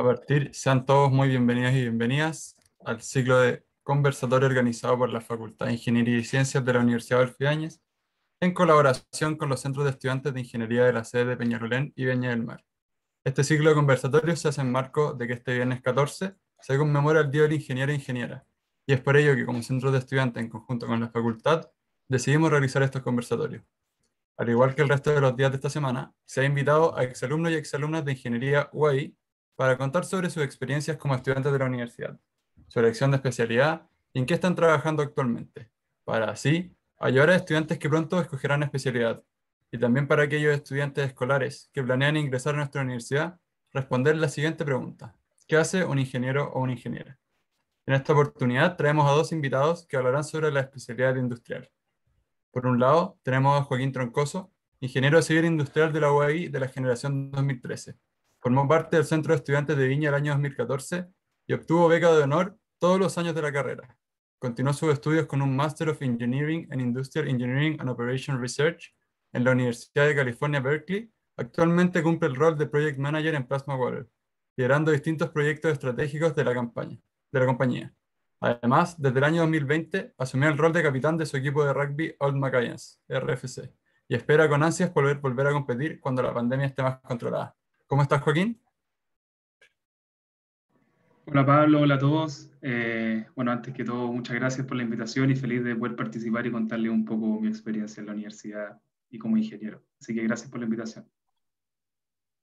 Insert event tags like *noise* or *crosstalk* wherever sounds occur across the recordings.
A partir, sean todos muy bienvenidos y bienvenidas al ciclo de conversatorio organizado por la Facultad de Ingeniería y Ciencias de la Universidad de Fiañez, en colaboración con los centros de estudiantes de ingeniería de la sede de Peñarolén y Viña del Mar. Este ciclo de conversatorios se hace en marco de que este viernes 14 se conmemora el Día del Ingeniero e Ingeniera, y es por ello que como centro de estudiantes en conjunto con la facultad decidimos realizar estos conversatorios. Al igual que el resto de los días de esta semana, se ha invitado a exalumnos y exalumnas de Ingeniería UAI para contar sobre sus experiencias como estudiantes de la universidad, su elección de especialidad y en qué están trabajando actualmente, para así ayudar a estudiantes que pronto escogerán especialidad, y también para aquellos estudiantes escolares que planean ingresar a nuestra universidad, responder la siguiente pregunta. ¿Qué hace un ingeniero o una ingeniera? En esta oportunidad traemos a dos invitados que hablarán sobre la especialidad industrial. Por un lado, tenemos a Joaquín Troncoso, ingeniero civil industrial de la UAI de la generación 2013, Formó parte del Centro de Estudiantes de Viña el año 2014 y obtuvo beca de honor todos los años de la carrera. Continuó sus estudios con un Master of Engineering en Industrial Engineering and Operation Research en la Universidad de California, Berkeley. Actualmente cumple el rol de Project Manager en Plasma Water, liderando distintos proyectos estratégicos de la, compañía. Además, desde el año 2020 asumió el rol de capitán de su equipo de rugby Old Macallians, RFC, y espera con ansias volver a competir cuando la pandemia esté más controlada. ¿Cómo estás, Joaquín? Hola Pablo, hola a todos. Eh, bueno, antes que todo, muchas gracias por la invitación y feliz de poder participar y contarles un poco mi experiencia en la universidad y como ingeniero. Así que gracias por la invitación.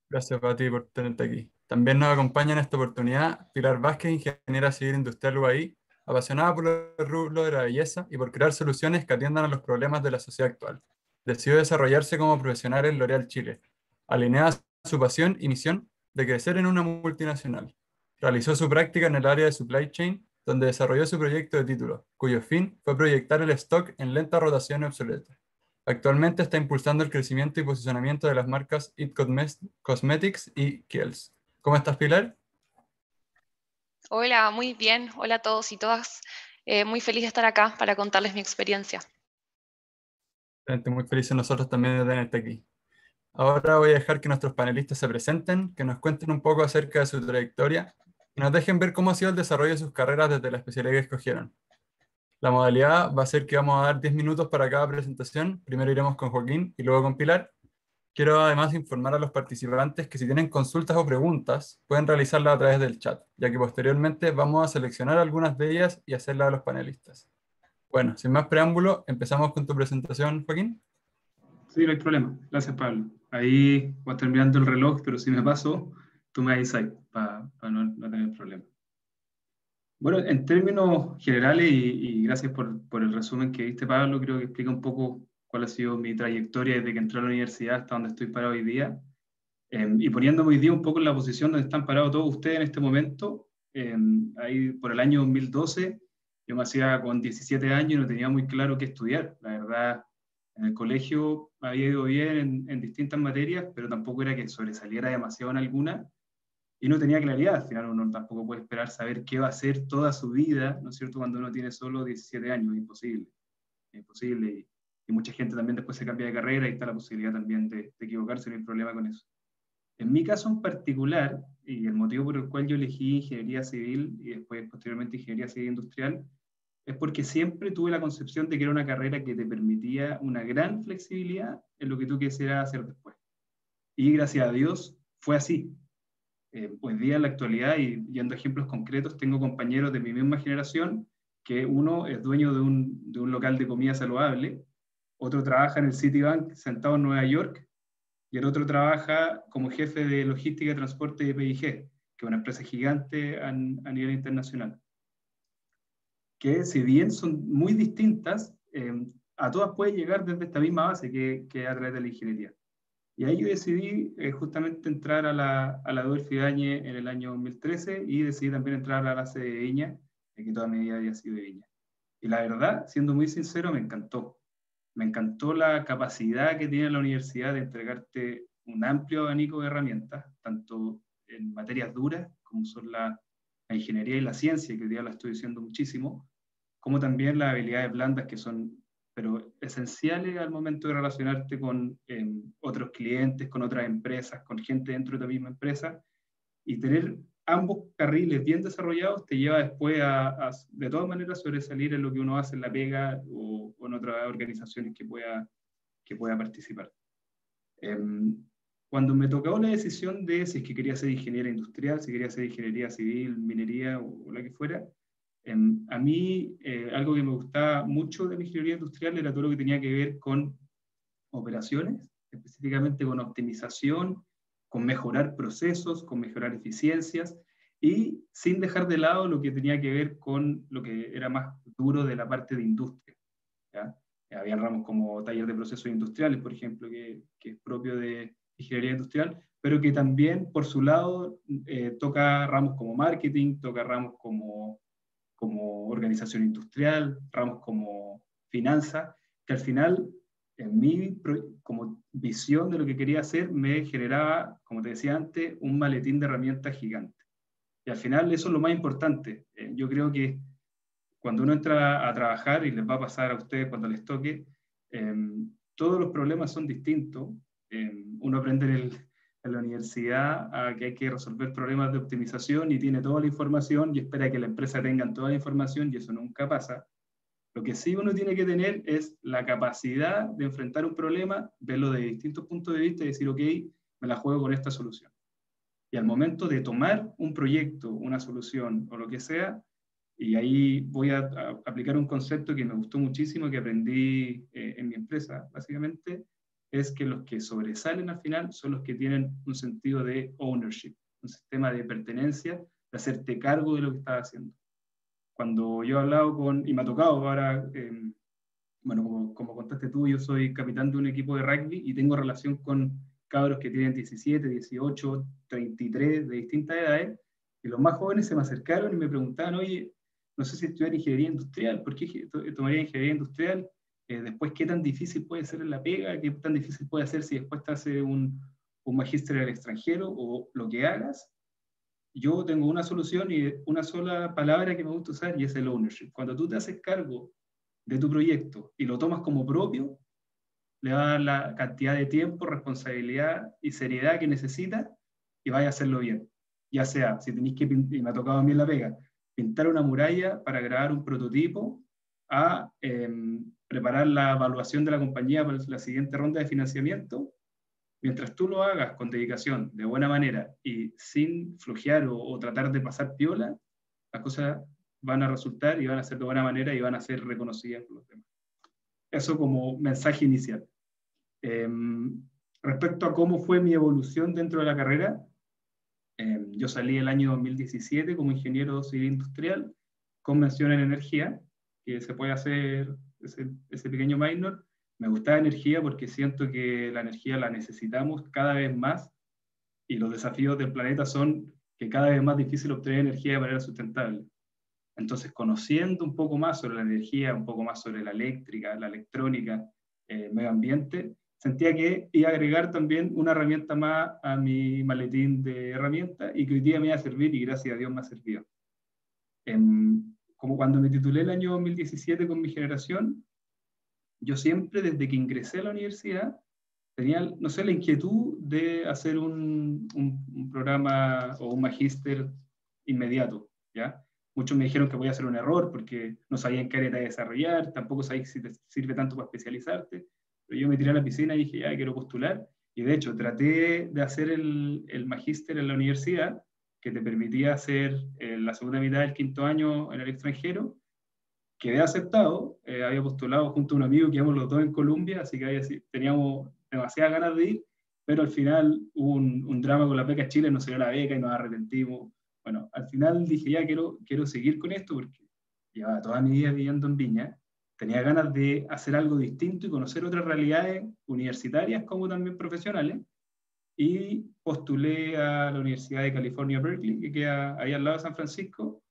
Gracias a ti por tenerte aquí. También nos acompaña en esta oportunidad Pilar Vázquez, ingeniera civil industrial UAI, apasionada por el rubro de la belleza y por crear soluciones que atiendan a los problemas de la sociedad actual. Decidió desarrollarse como profesional en L'Oréal Chile, alineada su pasión y misión de crecer en una multinacional. Realizó su práctica en el área de supply chain, donde desarrolló su proyecto de título, cuyo fin fue proyectar el stock en lenta rotación obsoleta. Actualmente está impulsando el crecimiento y posicionamiento de las marcas It Cosmetics y Kiehl's. ¿Cómo estás, Pilar? Hola, muy bien. Hola a todos y todas. Eh, muy feliz de estar acá para contarles mi experiencia. Muy felices nosotros también de tenerte aquí. Ahora voy a dejar que nuestros panelistas se presenten, que nos cuenten un poco acerca de su trayectoria y nos dejen ver cómo ha sido el desarrollo de sus carreras desde la especialidad que escogieron. La modalidad va a ser que vamos a dar 10 minutos para cada presentación. Primero iremos con Joaquín y luego con Pilar. Quiero además informar a los participantes que si tienen consultas o preguntas, pueden realizarlas a través del chat, ya que posteriormente vamos a seleccionar algunas de ellas y hacerlas a los panelistas. Bueno, sin más preámbulo, empezamos con tu presentación, Joaquín. Sí, no hay problema. Gracias, Pablo. Ahí voy a estar mirando el reloj, pero si me paso, tú me avisas para no, tener problema. Bueno, en términos generales, y, gracias por, por, el resumen que diste, Pablo, creo que explica un poco cuál ha sido mi trayectoria desde que entré a la universidad hasta donde estoy parado hoy día. Em, y poniéndome hoy día un poco en la posición donde están parados todos ustedes en este momento, em, ahí por el año 2012, yo me hacía con 17 años y no tenía muy claro qué estudiar. La verdad, en el colegio había ido bien en, distintas materias, pero tampoco era que sobresaliera demasiado en alguna y no tenía claridad. Al final uno tampoco puede esperar saber qué va a hacer toda su vida, ¿no es cierto?, cuando uno tiene solo 17 años, imposible. Imposible. Y, y mucha gente también después se cambia de carrera y está la posibilidad también de, de equivocarse, no hay problema con eso. En mi caso en particular, y el motivo por el cual yo elegí ingeniería civil y después posteriormente ingeniería civil industrial, es porque siempre tuve la concepción de que era una carrera que te permitía una gran flexibilidad en lo que tú quisieras hacer después. Y gracias a Dios fue así. Eh, hoy día en la actualidad, y yendo a ejemplos concretos, tengo compañeros de mi misma generación, que uno es dueño de un, de un local de comida saludable, otro trabaja en el Citibank sentado en Nueva York, y el otro trabaja como jefe de logística transporte de PIG, que es una empresa gigante a nivel internacional que si bien son muy distintas, eh, a todas puede llegar desde esta misma base que, que a través de la ingeniería. Y ahí yo decidí eh, justamente entrar a la, a la en el año 2013 y decidí también entrar a la base de Viña, que toda mi vida había sido de Viña. Y la verdad, siendo muy sincero, me encantó. Me encantó la capacidad que tiene la universidad de entregarte un amplio abanico de herramientas, tanto en materias duras, como son la, la ingeniería y la ciencia, que hoy día la estoy diciendo muchísimo, como también las habilidades blandas que son pero esenciales al momento de relacionarte con em, otros clientes, con otras empresas, con gente dentro de la misma empresa, y tener ambos carriles bien desarrollados te lleva después a, de todas maneras, sobresalir en lo que uno hace en la pega o, en otras organizaciones que pueda, que pueda participar. Em, cuando me tocó la decisión de si es que quería ser ingeniera industrial, si quería ser ingeniería civil, minería o, la que fuera, em, a mí eh, algo que me gustaba mucho de la ingeniería industrial era todo lo que tenía que ver con operaciones, específicamente con optimización con mejorar procesos, con mejorar eficiencias y sin dejar de lado lo que tenía que ver con lo que era más duro de la parte de industria. ¿ya? Había ramos como taller de procesos industriales, por ejemplo, que, que, es propio de ingeniería industrial, pero que también por su lado eh, toca ramos como marketing, toca ramos como, como organización industrial, ramos como finanza, que al final en mi como visión de lo que quería hacer me generaba, como te decía antes, un maletín de herramientas gigante. Y al final eso es lo más importante. Eh, yo creo que cuando uno entra a trabajar, y les va a pasar a ustedes cuando les toque, em, todos los problemas son distintos. Em, uno aprende en, la universidad a que hay que resolver problemas de optimización y tiene toda la información y espera que la empresa tenga toda la información y eso nunca pasa. Lo que sí uno tiene que tener es la capacidad de enfrentar un problema, verlo de distintos puntos de vista y decir, ok, me la juego con esta solución. Y al momento de tomar un proyecto, una solución o lo que sea, y ahí voy a, aplicar un concepto que me gustó muchísimo, que aprendí eh, en mi empresa, básicamente, es que los que sobresalen al final son los que tienen un sentido de ownership, un sistema de pertenencia, de hacerte cargo de lo que estás haciendo cuando yo he hablado con, y me ha tocado ahora, em, bueno, como, como, contaste tú, yo soy capitán de un equipo de rugby y tengo relación con cabros que tienen 17, 18, 33, de distintas edades, y los más jóvenes se me acercaron y me preguntaban, oye, no sé si estudiar ingeniería industrial, ¿por qué tomaría ingeniería industrial? Eh, después, ¿qué tan difícil puede ser la pega? ¿Qué tan difícil puede ser si después te hace un, un magíster al extranjero o lo que hagas? yo tengo una solución y una sola palabra que me gusta usar y es el ownership. Cuando tú te haces cargo de tu proyecto y lo tomas como propio, le va a dar la cantidad de tiempo, responsabilidad y seriedad que necesita y vaya a hacerlo bien. Ya sea, si tenéis que, y me ha tocado a mí la pega, pintar una muralla para grabar un prototipo, a em, preparar la evaluación de la compañía para la siguiente ronda de financiamiento, Mientras tú lo hagas con dedicación, de buena manera y sin flojear o, tratar de pasar piola, las cosas van a resultar y van a ser de buena manera y van a ser reconocidas por los demás. Eso como mensaje inicial. Em, respecto a cómo fue mi evolución dentro de la carrera, em, yo salí el año 2017 como ingeniero civil industrial con mención en energía, que se puede hacer ese, pequeño minor, me gusta la energía porque siento que la energía la necesitamos cada vez más y los desafíos del planeta son que cada vez es más difícil obtener energía de manera sustentable. Entonces, conociendo un poco más sobre la energía, un poco más sobre la eléctrica, la electrónica, el eh, medio ambiente, sentía que iba a agregar también una herramienta más a mi maletín de herramientas y que hoy día me iba a servir y gracias a Dios me ha servido. Em, como cuando me titulé el año 2017 con mi generación, yo siempre, desde que ingresé a la universidad, tenía, no sé, la inquietud de hacer un, un, programa o un magíster inmediato, ¿ya? Muchos me dijeron que voy a hacer un error porque no sabían qué área desarrollar, tampoco sabía si te sirve tanto para especializarte, pero yo me tiré a la piscina y dije, ya, quiero postular, y de hecho traté de hacer el, el magíster en la universidad, que te permitía hacer eh, la segunda mitad del quinto año en el extranjero, quedé aceptado, eh, había postulado junto a un amigo que íbamos los dos en Colombia, así que teníamos demasiadas ganas de ir, pero al final hubo un, drama con la beca Chile, no se dio la beca y nos arrepentimos. Bueno, al final dije, ya quiero, quiero seguir con esto porque llevaba toda mi vida viviendo en Viña, tenía ganas de hacer algo distinto y conocer otras realidades universitarias como también profesionales, y postulé a la Universidad de California, Berkeley, que queda ahí al lado de San Francisco.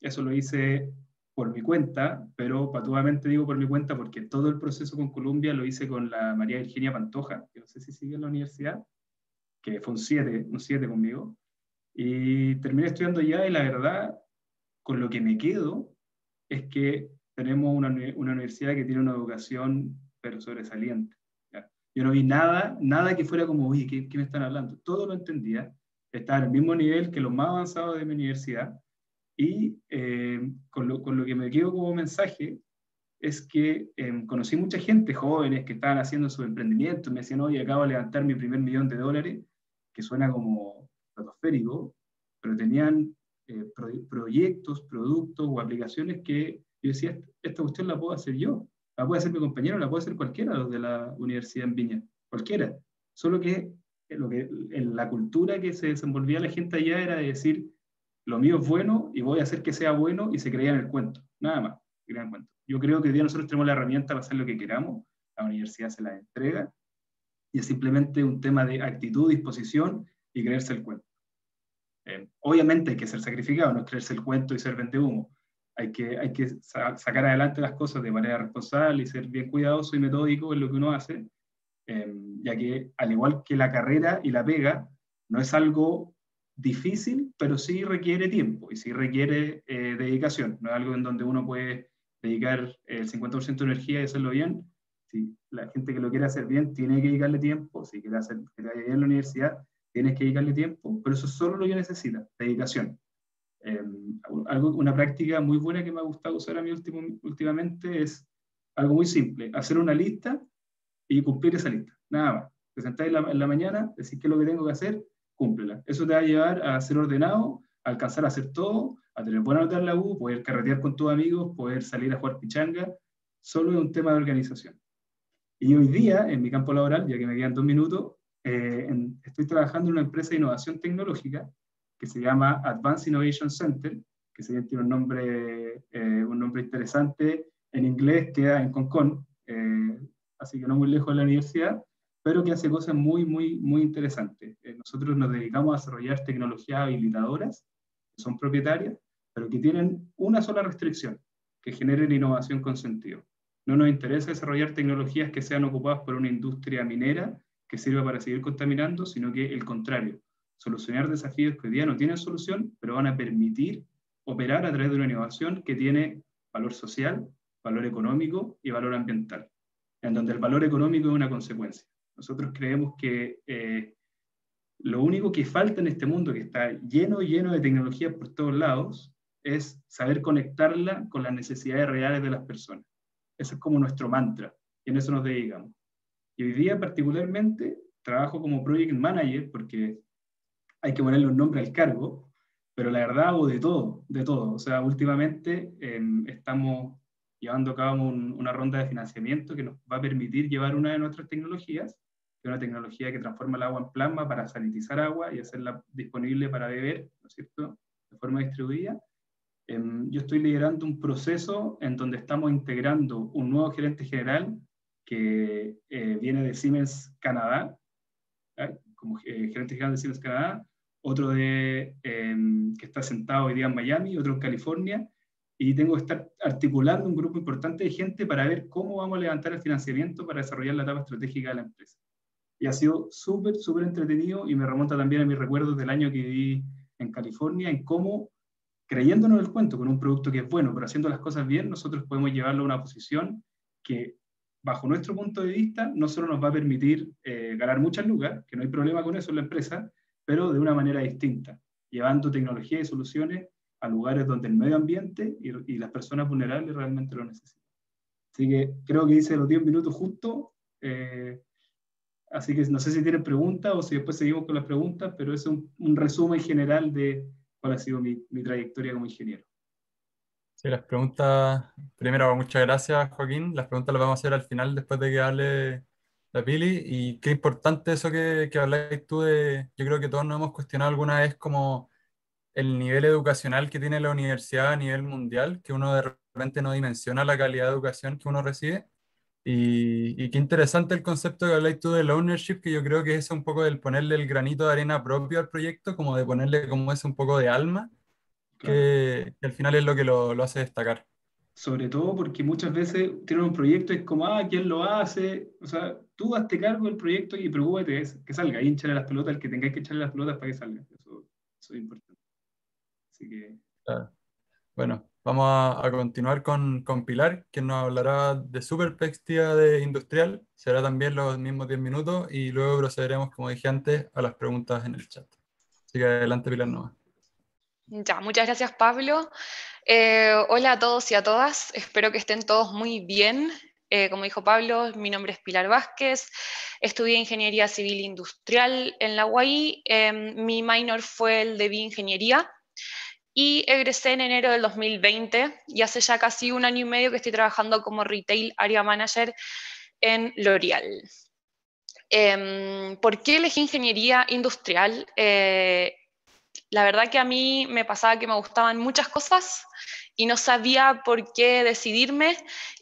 Eso lo hice por mi cuenta, pero patuamente digo por mi cuenta porque todo el proceso con Colombia lo hice con la María Virginia Pantoja, que no sé si sigue en la universidad, que fue un 7, un 7 conmigo, y terminé estudiando allá y la verdad, con lo que me quedo, es que tenemos una, una universidad que tiene una educación pero sobresaliente. Yo no vi nada, nada que fuera como, oye, ¿qué, ¿qué, me están hablando? Todo lo entendía. estaba en el mismo nivel que los más avanzados de mi universidad. Y eh, con, lo, con, lo, que me quedo como mensaje es que eh, conocí mucha gente, jóvenes, que estaban haciendo su emprendimiento, me decían, oye, acabo de levantar mi primer millón de dólares, que suena como estratosférico, pero tenían eh, proyectos, productos o aplicaciones que yo decía, esta cuestión la puedo hacer yo, la puede hacer mi compañero, la puede hacer cualquiera de la universidad en Viña, cualquiera. Solo que, lo que en la cultura que se desenvolvía la gente allá era de decir, lo mío es bueno y voy a hacer que sea bueno y se creían el cuento, nada más, creían cuento. Yo creo que hoy día nosotros tenemos la herramienta para hacer lo que queramos, la universidad se la entrega y es simplemente un tema de actitud, disposición y creerse el cuento. Eh, obviamente hay que ser sacrificado, no es creerse el cuento y ser vende humo. Hay que, hay que sacar adelante las cosas de manera responsable y ser bien cuidadoso y metódico en lo que uno hace, eh, ya que al igual que la carrera y la pega, no es algo difícil, pero sí requiere tiempo y sí requiere eh, dedicación. No es algo en donde uno puede dedicar el 50% de energía y hacerlo bien. Si la gente que lo quiere hacer bien tiene que dedicarle tiempo, si quiere hacer que bien en la universidad, tienes que dedicarle tiempo, pero eso es solo lo que necesita, dedicación. Eh, algo, una práctica muy buena que me ha gustado usar a mí últimamente es algo muy simple, hacer una lista y cumplir esa lista, nada más. Te sentás en la, mañana, decir qué es lo que tengo que hacer, cúmplela. Eso te va a llevar a ser ordenado, a alcanzar a hacer todo, a tener buena nota en la U, poder carretear con tus amigos, poder salir a jugar pichanga, solo es un tema de organización. Y hoy día, en mi campo laboral, ya que me quedan dos minutos, eh, estoy trabajando en una empresa de innovación tecnológica que se llama Advanced Innovation Center, que se tiene un nombre, eh, un nombre interesante en inglés, queda en Concon, eh, así que no muy lejos de la universidad, pero que hace cosas muy, muy, muy interesantes. nosotros nos dedicamos a desarrollar tecnologías habilitadoras, que son propietarias, pero que tienen una sola restricción, que generen innovación con sentido. No nos interesa desarrollar tecnologías que sean ocupadas por una industria minera que sirva para seguir contaminando, sino que el contrario, solucionar desafíos que hoy día no tienen solución, pero van a permitir operar a través de una innovación que tiene valor social, valor económico y valor ambiental, en donde el valor económico es una consecuencia. Nosotros creemos que eh, lo único que falta en este mundo, que está lleno, lleno de tecnología por todos lados, es saber conectarla con las necesidades reales de las personas. Ese es como nuestro mantra, y en eso nos dedicamos. Y hoy día particularmente trabajo como project manager porque hay que ponerle un nombre al cargo, pero la verdad hago de todo, de todo. O sea, últimamente em, estamos llevando a cabo una ronda de financiamiento que nos va a permitir llevar una de nuestras tecnologías, que es una tecnología que transforma el agua en plasma para sanitizar agua y hacerla disponible para beber, ¿no es cierto?, de forma distribuida. Em, yo estoy liderando un proceso en donde estamos integrando un nuevo gerente general que eh, viene de Siemens Canadá, como eh, gerente general de Siemens Canadá, otro de, em, que está sentado hoy día en Miami, otro en California, y tengo que estar articulando un grupo importante de gente para ver cómo vamos a levantar el financiamiento para desarrollar la etapa estratégica de la empresa. Y ha sido súper, súper entretenido y me remonta también a mis recuerdos del año que viví en California, en cómo, creyéndonos el cuento con un producto que es bueno, pero haciendo las cosas bien, nosotros podemos llevarlo a una posición que bajo nuestro punto de vista, no solo nos va a permitir eh, ganar muchas lucas, que no hay problema con eso en la empresa, pero de una manera distinta, llevando tecnología y soluciones a lugares donde el medio ambiente y, las personas vulnerables realmente lo necesitan. Así que creo que hice los 10 minutos justo. Eh, así que no sé si tienen preguntas o si después seguimos con las preguntas, pero es un, resumen general de cuál ha sido mi trayectoria como ingeniero. Sí, las preguntas, primero, muchas gracias Joaquín. Las preguntas las vamos a hacer al final después de que hable la Pili. Y qué importante eso que, que habláis tú de, yo creo que todos nos hemos cuestionado alguna vez como el nivel educacional que tiene la universidad a nivel mundial, que uno de repente no dimensiona la calidad de educación que uno recibe. Y, y qué interesante el concepto que habláis tú del ownership, que yo creo que es un poco del ponerle el granito de arena propio al proyecto, como de ponerle como es un poco de alma que, al final es lo que lo, lo, hace destacar. Sobre todo porque muchas veces tienen un proyecto y es como, ah, ¿quién lo hace? O sea, tú hazte cargo del proyecto y preocúpate que salga, y hinchale las pelotas al que tengáis que echarle las pelotas para que salga. Eso, eso es importante. Así que... Claro. Bueno, vamos a, a, continuar con, con Pilar, quien nos hablará de su perspectiva de industrial. Será también los mismos 10 minutos y luego procederemos, como dije antes, a las preguntas en el chat. Así que adelante, Pilar Nova. Ya, muchas gracias, Pablo. Eh, hola a todos y a todas. Espero que estén todos muy bien. Eh, como dijo Pablo, mi nombre es Pilar Vázquez, estudié Ingeniería Civil Industrial en la UAI, em, mi minor fue el de Bioingeniería y egresé en enero del 2020 y hace ya casi un año y medio que estoy trabajando como Retail Area Manager en L'Oreal. Em, ¿Por qué elegí Ingeniería Industrial? Eh, la verdad que a mí me pasaba que me gustaban muchas cosas y no sabía por qué decidirme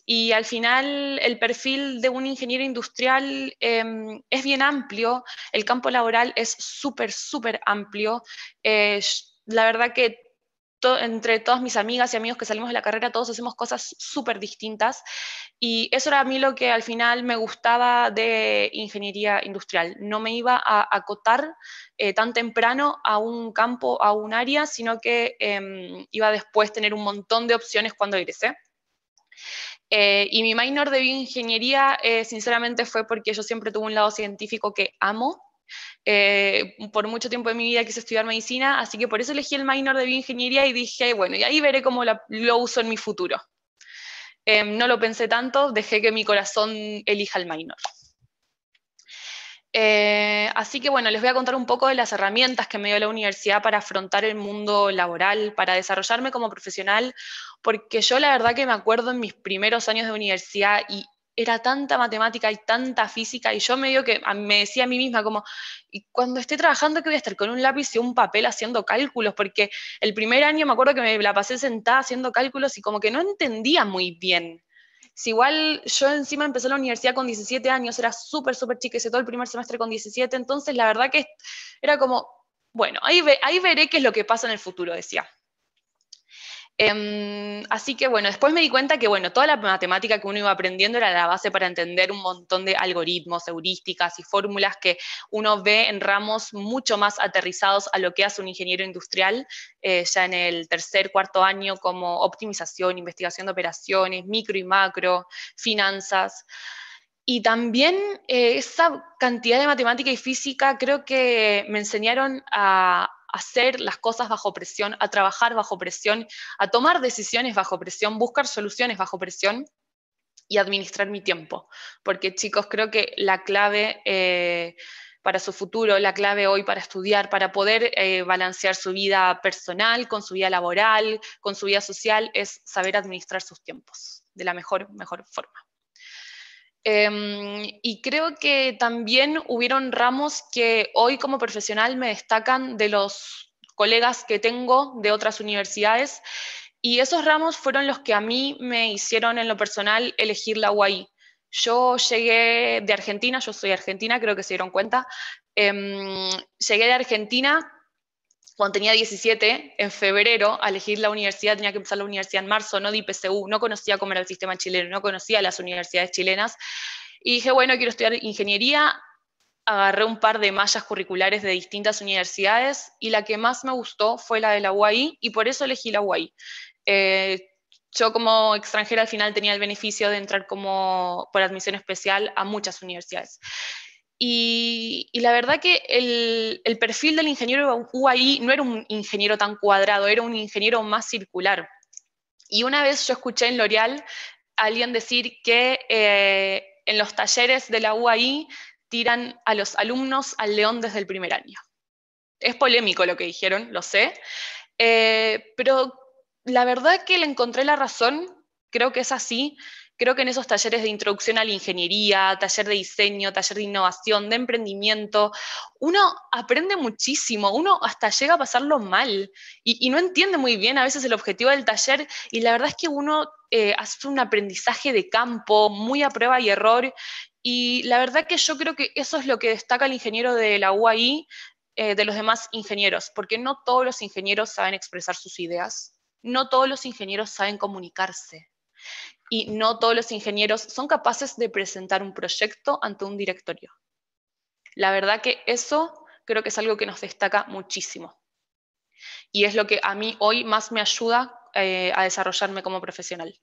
y al final el perfil de un ingeniero industrial em, es bien amplio, el campo laboral es súper, súper amplio. Eh, la verdad que entre todas mis amigas y amigos que salimos de la carrera, todos hacemos cosas súper distintas. Y eso era a mí lo que al final me gustaba de ingeniería industrial. No me iba a acotar eh, tan temprano a un campo, a un área, sino que em, iba después tener un montón de opciones cuando egresé. Eh, y mi minor de bioingeniería, eh, sinceramente, fue porque yo siempre tuve un lado científico que amo eh, por mucho tiempo de mi vida quise estudiar medicina, así que por eso elegí el minor de bioingeniería y dije, bueno, y ahí veré cómo lo uso en mi futuro. Em, no lo pensé tanto, dejé que mi corazón elija el minor. Eh, así que bueno, les voy a contar un poco de las herramientas que me dio la universidad para afrontar el mundo laboral, para desarrollarme como profesional, porque yo la verdad que me acuerdo en mis primeros años de universidad y era tanta matemática y tanta física, y yo medio que me decía a mí misma como, y cuando esté trabajando que voy a estar con un lápiz y un papel haciendo cálculos, porque el primer año me acuerdo que me la pasé sentada haciendo cálculos y como que no entendía muy bien. Si igual yo encima empecé la universidad con 17 años, era súper, súper chica, hice todo el primer semestre con 17, entonces la verdad que era como, bueno, ahí, ahí veré qué es lo que pasa en el futuro, decía. Em, así que bueno, después me di cuenta que bueno, toda la matemática que uno iba aprendiendo era la base para entender un montón de algoritmos, heurísticas y fórmulas que uno ve en ramos mucho más aterrizados a lo que hace un ingeniero industrial eh, ya en el tercer, cuarto año como optimización, investigación de operaciones, micro y macro, finanzas. Y también eh, esa cantidad de matemática y física creo que me enseñaron a, hacer las cosas bajo presión, a trabajar bajo presión, a tomar decisiones bajo presión, buscar soluciones bajo presión y administrar mi tiempo. Porque chicos, creo que la clave eh, para su futuro, la clave hoy para estudiar, para poder eh, balancear su vida personal con su vida laboral, con su vida social, es saber administrar sus tiempos de la mejor, mejor forma. Em, y creo que también hubieron ramos que hoy como profesional me destacan de los colegas que tengo de otras universidades. Y esos ramos fueron los que a mí me hicieron en lo personal elegir la UAI. Yo llegué de Argentina, yo soy argentina, creo que se dieron cuenta. Em, llegué de Argentina cuando tenía 17, en febrero, a elegir la universidad, tenía que empezar la universidad en marzo, no di PSU, no conocía cómo era el sistema chileno, no conocía las universidades chilenas. Y dije, bueno, quiero estudiar ingeniería. Agarré un par de mallas curriculares de distintas universidades y la que más me gustó fue la de la UAI y por eso elegí la UAI. Eh, yo como extranjera al final tenía el beneficio de entrar como por admisión especial a muchas universidades. Y, la verdad que el, perfil del ingeniero UAI no era un ingeniero tan cuadrado, era un ingeniero más circular. Y una vez yo escuché en L'Oreal a alguien decir que eh, en los talleres de la UAI tiran a los alumnos al león desde el primer año. Es polémico lo que dijeron, lo sé, eh, pero la verdad que le encontré la razón, creo que es así, Creo que en esos talleres de introducción a la ingeniería, taller de diseño, taller de innovación, de emprendimiento, uno aprende muchísimo, uno hasta llega a pasarlo mal y, no entiende muy bien a veces el objetivo del taller y la verdad es que uno eh, hace un aprendizaje de campo muy a prueba y error y la verdad que yo creo que eso es lo que destaca el ingeniero de la UAI eh, de los demás ingenieros, porque no todos los ingenieros saben expresar sus ideas, no todos los ingenieros saben comunicarse y no todos los ingenieros son capaces de presentar un proyecto ante un directorio. La verdad que eso creo que es algo que nos destaca muchísimo. Y es lo que a mí hoy más me ayuda eh, a desarrollarme como profesional.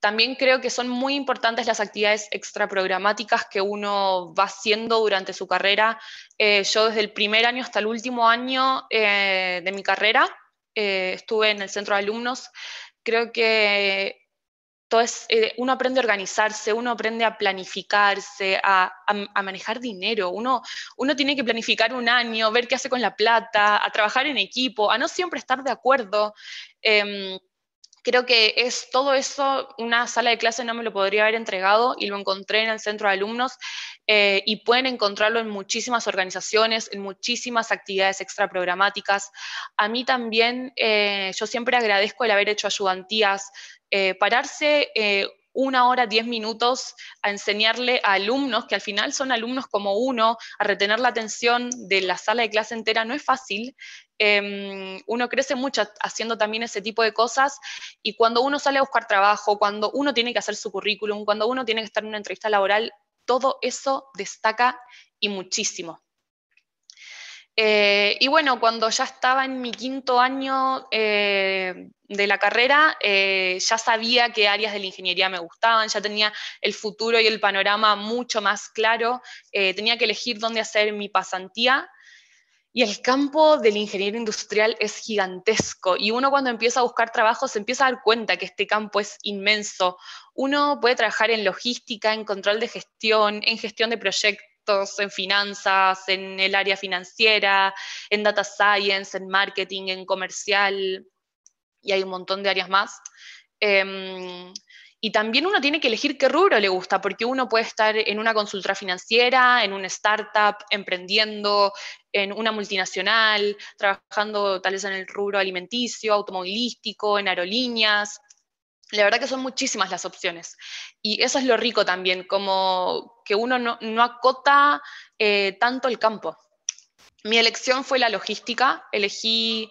También creo que son muy importantes las actividades extraprogramáticas que uno va haciendo durante su carrera. Eh, yo desde el primer año hasta el último año eh, de mi carrera estuve en el centro de alumnos. Creo que entonces, eh, uno aprende a organizarse, uno aprende a planificarse, a, manejar dinero. Uno, uno, tiene que planificar un año, ver qué hace con la plata, a trabajar en equipo, a no siempre estar de acuerdo. Em, creo que es todo eso, una sala de clase no me lo podría haber entregado y lo encontré en el centro de alumnos eh, y pueden encontrarlo en muchísimas organizaciones, en muchísimas actividades extraprogramáticas. A mí también, eh, yo siempre agradezco el haber hecho ayudantías, eh, pararse eh, una hora, diez minutos a enseñarle a alumnos, que al final son alumnos como uno, a retener la atención de la sala de clase entera, no es fácil. Em, uno crece mucho haciendo también ese tipo de cosas y cuando uno sale a buscar trabajo, cuando uno tiene que hacer su currículum, cuando uno tiene que estar en una entrevista laboral, todo eso destaca y muchísimo. Eh, y bueno, cuando ya estaba en mi quinto año eh, de la carrera, eh, ya sabía qué áreas de la ingeniería me gustaban, ya tenía el futuro y el panorama mucho más claro, tenía que elegir dónde hacer mi pasantía. Y el campo de la ingeniería industrial es gigantesco y uno cuando empieza a buscar trabajo se empieza a dar cuenta que este campo es inmenso. Uno puede trabajar en logística, en control de gestión, en gestión de proyectos en finanzas, en el área financiera, en data science, en marketing, en comercial, y hay un montón de áreas más. Em, y también uno tiene que elegir qué rubro le gusta, porque uno puede estar en una consultora financiera, en una startup, emprendiendo, en una multinacional, trabajando tal vez en el rubro alimenticio, automovilístico, en aerolíneas. La verdad que son muchísimas las opciones. Y eso es lo rico también, como que uno no, acota eh, tanto el campo. Mi elección fue la logística. Elegí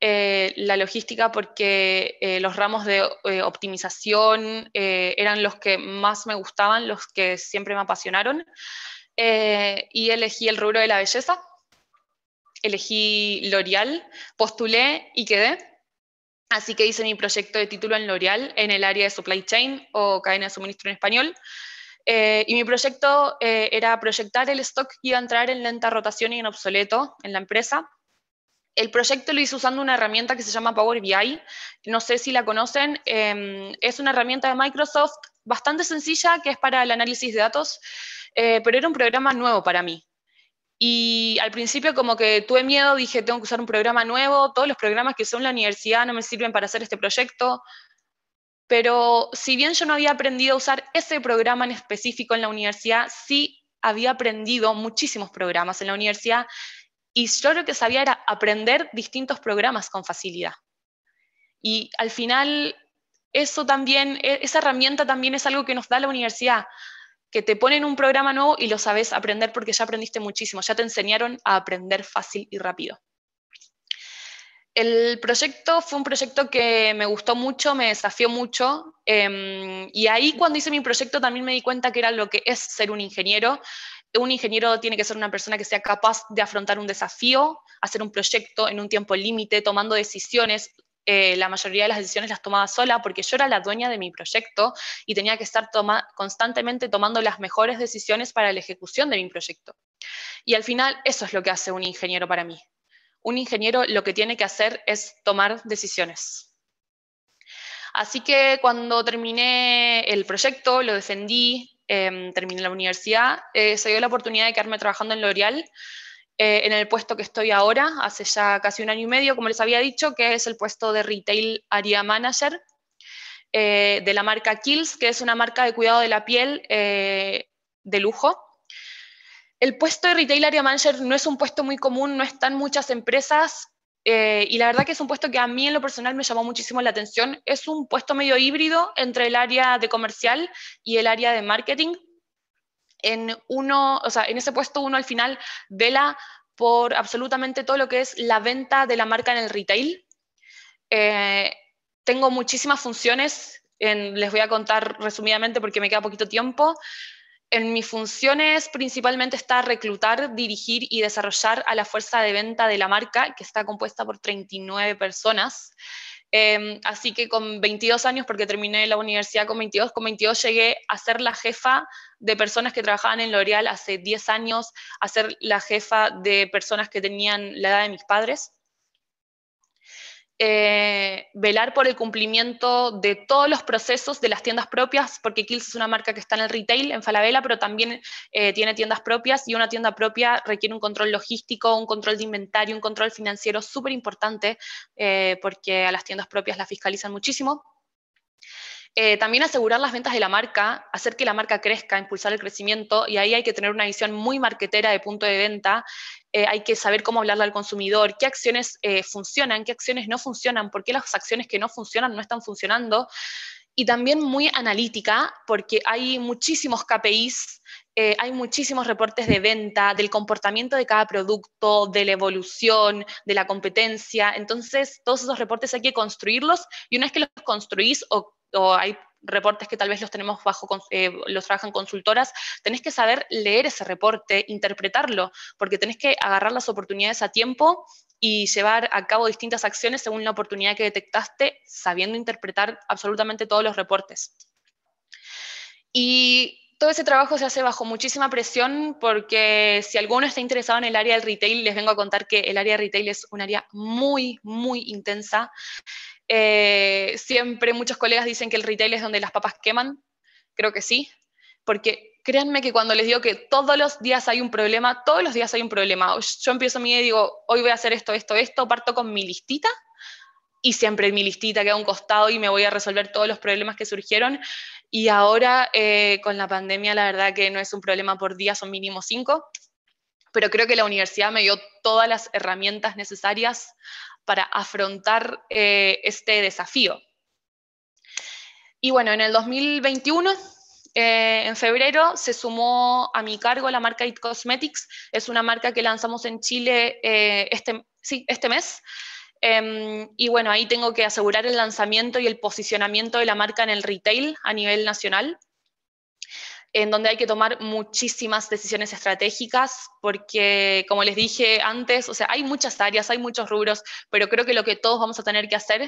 eh, la logística porque eh, los ramos de optimización eran los que más me gustaban, los que siempre me apasionaron. y elegí el rubro de la belleza. Elegí L'Oreal, postulé y quedé. Así que hice mi proyecto de título en L'Oreal en el área de supply chain o cadena de suministro en español. Eh, y mi proyecto eh, era proyectar el stock que iba a entrar en lenta rotación y en obsoleto en la empresa. El proyecto lo hice usando una herramienta que se llama Power BI. No sé si la conocen. Em, es una herramienta de Microsoft bastante sencilla que es para el análisis de datos, eh, pero era un programa nuevo para mí. Y al principio como que tuve miedo, dije, tengo que usar un programa nuevo, todos los programas que son la universidad no me sirven para hacer este proyecto. Pero si bien yo no había aprendido a usar ese programa en específico en la universidad, sí había aprendido muchísimos programas en la universidad y yo lo que sabía era aprender distintos programas con facilidad. Y al final, eso también, e, esa herramienta también es algo que nos da la universidad que te ponen un programa nuevo y lo sabes aprender porque ya aprendiste muchísimo, ya te enseñaron a aprender fácil y rápido. El proyecto fue un proyecto que me gustó mucho, me desafió mucho, em, y ahí cuando hice mi proyecto también me di cuenta que era lo que es ser un ingeniero. Un ingeniero tiene que ser una persona que sea capaz de afrontar un desafío, hacer un proyecto en un tiempo límite, tomando decisiones, eh, la mayoría de las decisiones las tomaba sola porque yo era la dueña de mi proyecto y tenía que estar constantemente tomando las mejores decisiones para la ejecución de mi proyecto. Y al final eso es lo que hace un ingeniero para mí. Un ingeniero lo que tiene que hacer es tomar decisiones. Así que cuando terminé el proyecto, lo defendí, em, terminé la universidad, eh, se dio la oportunidad de quedarme trabajando en L'Oreal eh, en el puesto que estoy ahora, hace ya casi un año y medio, como les había dicho, que es el puesto de Retail Area Manager eh, de la marca Kills, que es una marca de cuidado de la piel eh, de lujo. El puesto de Retail Area Manager no es un puesto muy común, no está en muchas empresas, y la verdad que es un puesto que a mí en lo personal me llamó muchísimo la atención. Es un puesto medio híbrido entre el área de comercial y el área de marketing en uno, o sea, en ese puesto uno al final vela por absolutamente todo lo que es la venta de la marca en el retail. Eh, tengo muchísimas funciones, les voy a contar resumidamente porque me queda poquito tiempo. En mis funciones principalmente está reclutar, dirigir y desarrollar a la fuerza de venta de la marca, que está compuesta por 39 personas. Em, así que con 22 años, porque terminé la universidad con 22, con 22 llegué a ser la jefa de personas que trabajaban en L'Oreal hace 10 años, a ser la jefa de personas que tenían la edad de mis padres. Eh, velar por el cumplimiento de todos los procesos de las tiendas propias, porque Kills es una marca que está en el retail, en Falabella, pero también eh, tiene tiendas propias y una tienda propia requiere un control logístico, un control de inventario, un control financiero súper importante, eh, porque a las tiendas propias las fiscalizan muchísimo. Eh, también asegurar las ventas de la marca, hacer que la marca crezca, impulsar el crecimiento, y ahí hay que tener una visión muy marketera de punto de venta, eh, hay que saber cómo hablarle al consumidor, qué acciones eh, funcionan, qué acciones no funcionan, por qué las acciones que no funcionan no están funcionando, y también muy analítica, porque hay muchísimos KPIs, hay muchísimos reportes de venta, del comportamiento de cada producto, de la evolución, de la competencia. Entonces, todos esos reportes hay que construirlos y una vez que los construís o o hay reportes que tal vez los tenemos bajo, eh, los trabajan consultoras, tenés que saber leer ese reporte, interpretarlo, porque tenés que agarrar las oportunidades a tiempo y llevar a cabo distintas acciones según la oportunidad que detectaste, sabiendo interpretar absolutamente todos los reportes. Y todo ese trabajo se hace bajo muchísima presión porque si alguno está interesado en el área del retail, les vengo a contar que el área de retail es un área muy, muy intensa. Eh, siempre muchos colegas dicen que el retail es donde las papas queman. Creo que sí, porque créanme que cuando les digo que todos los días hay un problema, todos los días hay un problema. Yo empiezo mi día y digo, hoy voy a hacer esto, esto, esto, parto con mi listita y siempre mi listita queda a un costado y me voy a resolver todos los problemas que surgieron. Y ahora eh, con la pandemia, la verdad que no es un problema por día, son mínimo cinco, pero creo que la universidad me dio todas las herramientas necesarias para afrontar eh, este desafío. Y bueno, en el 2021, eh, en febrero, se sumó a mi cargo la marca It Cosmetics. Es una marca que lanzamos en Chile eh, este, sí, este mes. Em, y bueno, ahí tengo que asegurar el lanzamiento y el posicionamiento de la marca en el retail a nivel nacional en donde hay que tomar muchísimas decisiones estratégicas, porque como les dije antes, o sea, hay muchas áreas, hay muchos rubros, pero creo que lo que todos vamos a tener que hacer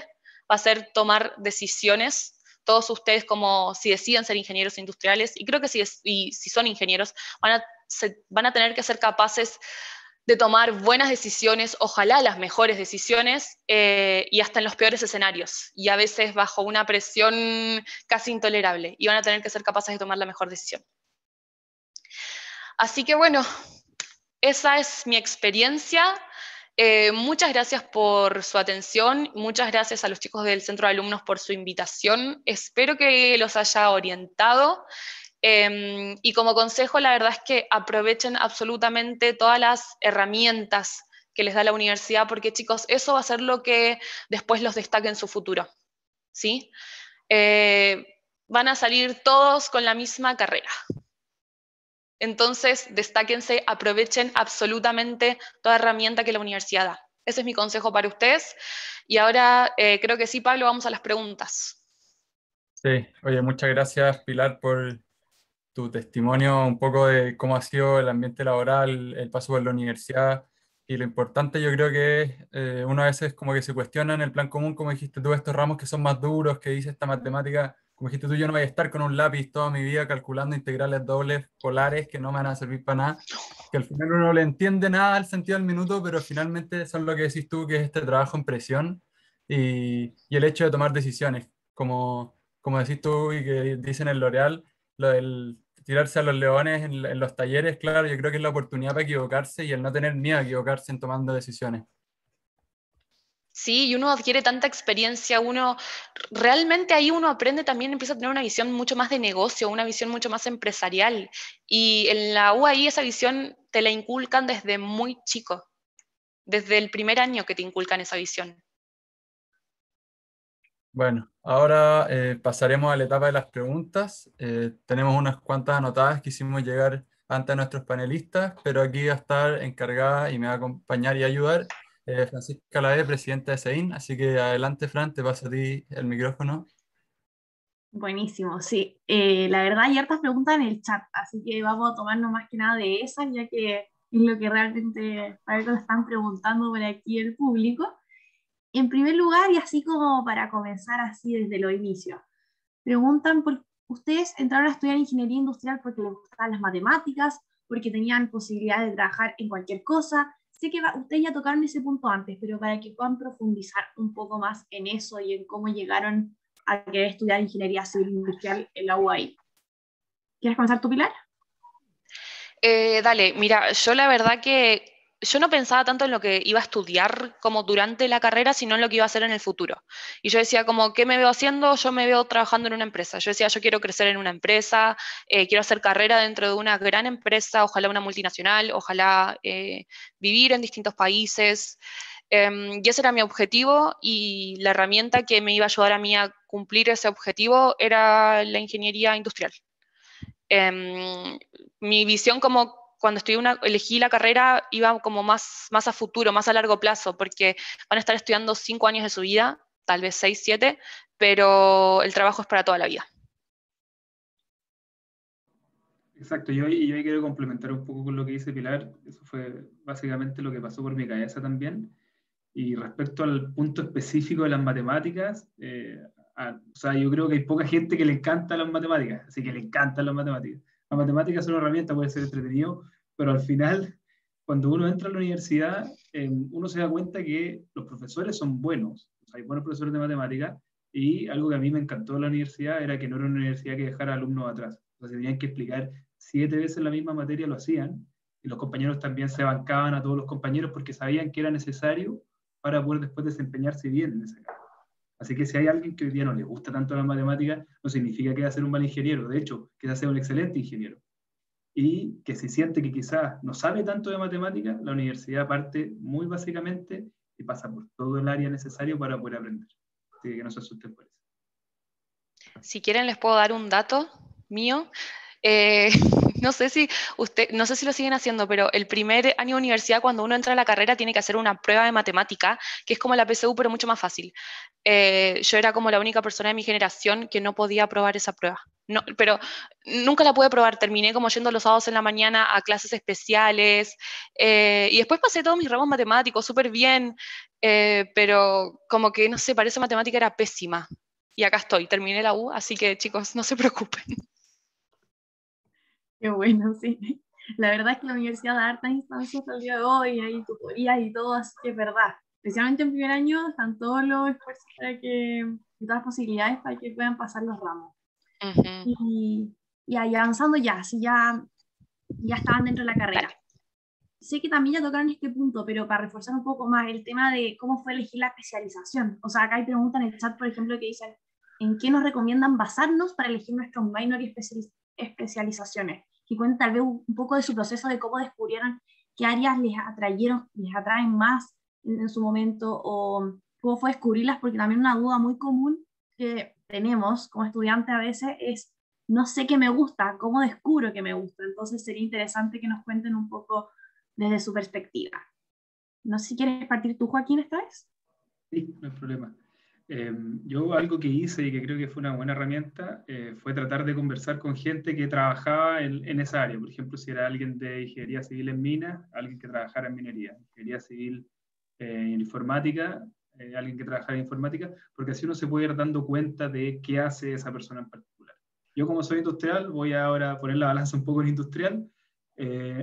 va a ser tomar decisiones. Todos ustedes, como si deciden ser ingenieros industriales, y creo que si, si son ingenieros, van a, van a tener que ser capaces de tomar buenas decisiones, ojalá las mejores decisiones, eh, y hasta en los peores escenarios, y a veces bajo una presión casi intolerable, y van a tener que ser capaces de tomar la mejor decisión. Así que bueno, esa es mi experiencia. Eh, muchas gracias por su atención, muchas gracias a los chicos del Centro de Alumnos por su invitación. Espero que los haya orientado Em, y como consejo, la verdad es que aprovechen absolutamente todas las herramientas que les da la universidad, porque chicos, eso va a ser lo que después los destaque en su futuro. ¿sí? Eh, van a salir todos con la misma carrera. Entonces, destáquense, aprovechen absolutamente toda herramienta que la universidad da. Ese es mi consejo para ustedes. Y ahora eh, creo que sí, Pablo, vamos a las preguntas. Sí, oye, muchas gracias, Pilar, por tu testimonio un poco de cómo ha sido el ambiente laboral, el paso por la universidad. Y lo importante yo creo que es, eh, una vez es como que se cuestiona en el plan común, como dijiste tú, estos ramos que son más duros, que dice esta matemática, como dijiste tú, yo no voy a estar con un lápiz toda mi vida calculando integrales dobles polares que no me van a servir para nada, que al final uno no le entiende nada al sentido del minuto, pero finalmente son lo que decís tú, que es este trabajo en presión y, y el hecho de tomar decisiones, como, como decís tú y que dicen en L'Oreal, lo del tirarse a los leones en, los talleres, claro, yo creo que es la oportunidad para equivocarse y el no tener miedo a equivocarse en tomando decisiones. Sí, y uno adquiere tanta experiencia, uno realmente ahí uno aprende también, empieza a tener una visión mucho más de negocio, una visión mucho más empresarial. Y en la UAI esa visión te la inculcan desde muy chico, desde el primer año que te inculcan esa visión. Bueno, ahora eh, pasaremos a la etapa de las preguntas. Eh, tenemos unas cuantas anotadas que hicimos llegar ante nuestros panelistas, pero aquí va a estar encargada y me va a acompañar y ayudar eh, Francisca Lae, presidenta de SEIN. Así que adelante, Fran, te paso a ti el micrófono. Buenísimo, sí. la verdad hay hartas preguntas en el chat, así que vamos a tomarnos más que nada de esas, ya que es lo que realmente están preguntando por aquí el público. En primer lugar, y así como para comenzar así desde lo inicio, preguntan por ustedes entraron a estudiar ingeniería industrial porque les gustaban las matemáticas, porque tenían posibilidad de trabajar en cualquier cosa. Sé que ustedes ya tocaron ese punto antes, pero para que puedan profundizar un poco más en eso y en cómo llegaron a querer estudiar ingeniería civil industrial en la UAI. ¿Quieres comenzar tu, Pilar? Eh, dale, mira, yo la verdad que yo no pensaba tanto en lo que iba a estudiar como durante la carrera, sino en lo que iba a hacer en el futuro. Y yo decía como, ¿qué me veo haciendo? Yo me veo trabajando en una empresa. Yo decía, yo quiero crecer en una empresa, eh, quiero hacer carrera dentro de una gran empresa, ojalá una multinacional, ojalá eh, vivir en distintos países. Em, y ese era mi objetivo y la herramienta que me iba a ayudar a mí a cumplir ese objetivo era la ingeniería industrial. Em, mi visión como cuando una, elegí la carrera iba como más, más a futuro, más a largo plazo, porque van a estar estudiando cinco años de su vida, tal vez seis, siete, pero el trabajo es para toda la vida. Exacto, yo, yo quiero complementar un poco con lo que dice Pilar, eso fue básicamente lo que pasó por mi cabeza también. Y respecto al punto específico de las matemáticas, eh, o sea, yo creo que hay poca gente que le encanta las matemáticas, así que le encantan las matemáticas. Las matemáticas son una herramienta, puede ser entretenido, pero al final, cuando uno entra a la universidad, em, uno se da cuenta que los profesores son buenos, hay buenos profesores de matemáticas, y algo que a mí me encantó de la universidad era que no era una universidad que dejara alumnos atrás. O sea, tenían que explicar siete veces la misma materia, lo hacían, y los compañeros también se bancaban a todos los compañeros porque sabían que era necesario para poder después desempeñarse bien en esa carrera. Así que si hay alguien que hoy día no le gusta tanto la matemática, no significa que va ser un mal ingeniero, de hecho, que va ser un excelente ingeniero. Y que si siente que quizás no sabe tanto de matemática, la universidad parte muy básicamente y pasa por todo el área necesario para poder aprender. Así que no se asusten por eso. Si quieren les puedo dar un dato mío. Eh, *laughs* no sé si usted, no sé si lo siguen haciendo, pero el primer año de universidad, cuando uno entra a la carrera, tiene que hacer una prueba de matemática, que es como la PSU, pero mucho más fácil. Eh, yo era como la única persona de mi generación que no podía aprobar esa prueba. No, pero nunca la pude probar, terminé como yendo los sábados en la mañana a clases especiales eh, y después pasé todos mis ramos matemáticos súper bien, pero como que, no sé, parece matemática era pésima. Y acá estoy, terminé la U, así que chicos, no se preocupen. *laughs* Qué bueno, sí. La verdad es que la universidad da hartas instancias al día de hoy, hay tutorías y todo, así que es verdad. Especialmente en primer año están todos los esfuerzos para que, y todas las posibilidades para que puedan pasar los ramos. y, y, ahí avanzando ya, si ya, ya estaban dentro de la carrera. Sé que también ya tocaron este punto, pero para reforzar un poco más el tema de cómo fue elegir la especialización. O sea, acá hay preguntas en el chat, por ejemplo, que dicen, ¿en qué nos recomiendan basarnos para elegir nuestros minor y especializaciones? Que cuenten tal vez un poco de su proceso de cómo descubrieron qué áreas les atrayeron, les atraen más en, su momento o cómo fue descubrirlas, porque también una duda muy común que tenemos como estudiantes a veces es no sé qué me gusta, cómo descubro que me gusta. Entonces sería interesante que nos cuenten un poco desde su perspectiva. No sé si quieres partir tú, Joaquín, esta vez. Sí, no hay problema. Em, yo algo que hice y que creo que fue una buena herramienta eh, fue tratar de conversar con gente que trabajaba en, esa área. Por ejemplo, si era alguien de ingeniería civil en minas, alguien que trabajara en minería, ingeniería civil eh, en informática, eh, alguien que trabajara en informática, porque así uno se puede ir dando cuenta de qué hace esa persona en particular. Yo como soy industrial, voy ahora a poner la balanza un poco en industrial.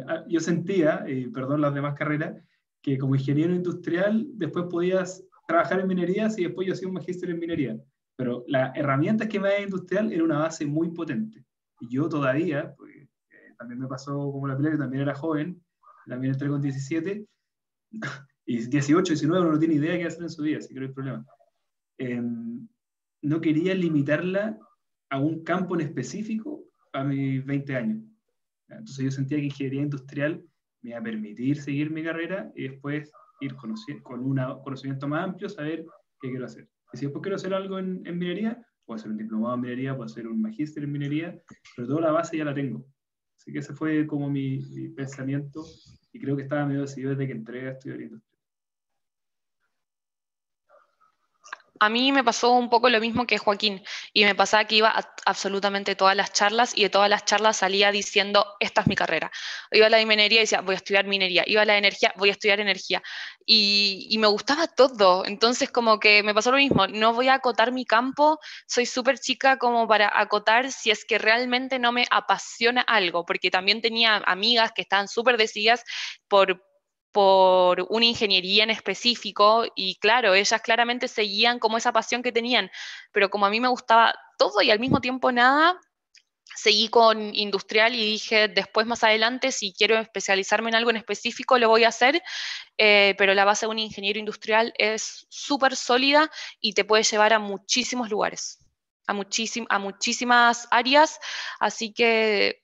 Ah, yo sentía, y perdón las demás carreras, que como ingeniero industrial después podías trabajar en minería y después yo hacía un magíster en minería. Pero la herramienta que me da industrial era una base muy potente. Y yo todavía, porque eh, también me pasó como la Pilar, también era joven, también entré con 17, *laughs* y 18, 19 uno no tiene idea de qué hacer en su vida, así que no hay problema. Em, no quería limitarla a un campo en específico a mis 20 años. Entonces yo sentía que ingeniería industrial me iba a permitir seguir mi carrera y después ir con un conocimiento más amplio, saber qué quiero hacer. Y si después quiero hacer algo en, minería, puedo hacer un diplomado en minería, puedo hacer un magíster en minería, pero toda la base ya la tengo. Así que ese fue como mi, pensamiento y creo que estaba medio decidido desde que entré a estudiar. A mí me pasó un poco lo mismo que Joaquín y me pasaba que iba a absolutamente todas las charlas y de todas las charlas salía diciendo, esta es mi carrera. Iba a la minería y decía, voy a estudiar minería. Iba a la energía, voy a estudiar energía. Y, y me gustaba todo. Entonces como que me pasó lo mismo, no voy a acotar mi campo, soy súper chica como para acotar si es que realmente no me apasiona algo, porque también tenía amigas que estaban súper decididas por por una ingeniería en específico y claro, ellas claramente seguían como esa pasión que tenían, pero como a mí me gustaba todo y al mismo tiempo nada, seguí con industrial y dije después más adelante si quiero especializarme en algo en específico lo voy a hacer, eh, pero la base de un ingeniero industrial es súper sólida y te puede llevar a muchísimos lugares, a, a muchísimas áreas, así que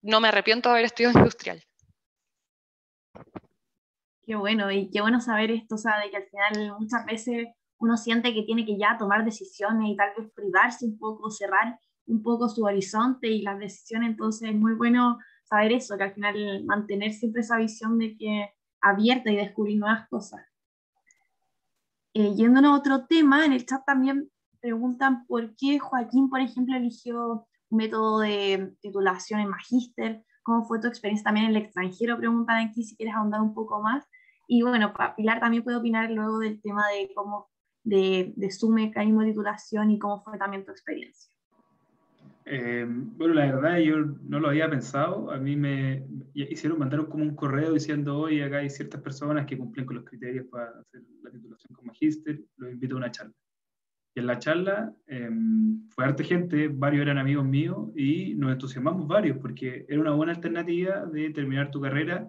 no me arrepiento de haber estudiado *laughs* industrial. Qué bueno, y qué bueno saber esto, o sea, de que al final muchas veces uno siente que tiene que ya tomar decisiones y tal vez privarse un poco, cerrar un poco su horizonte y las decisiones, entonces es muy bueno saber eso, que al final mantener siempre esa visión de que abierta y descubrir nuevas cosas. Eh, yéndonos a otro tema, en el chat también preguntan por qué Joaquín, por ejemplo, eligió un método de titulación en magíster, cómo fue tu experiencia también en el extranjero, preguntan aquí si quieres ahondar un poco más. Y bueno, Pilar también puede opinar luego del tema de cómo, de, de su mecanismo de titulación y cómo fue también tu experiencia. Eh, bueno, la verdad yo no lo había pensado. A mí me hicieron, mandaron como un correo diciendo, hoy acá hay ciertas personas que cumplen con los criterios para hacer la titulación con magíster, los invito a una charla. Y en la charla em, fue harta gente, varios eran amigos míos y nos entusiasmamos varios porque era una buena alternativa de terminar tu carrera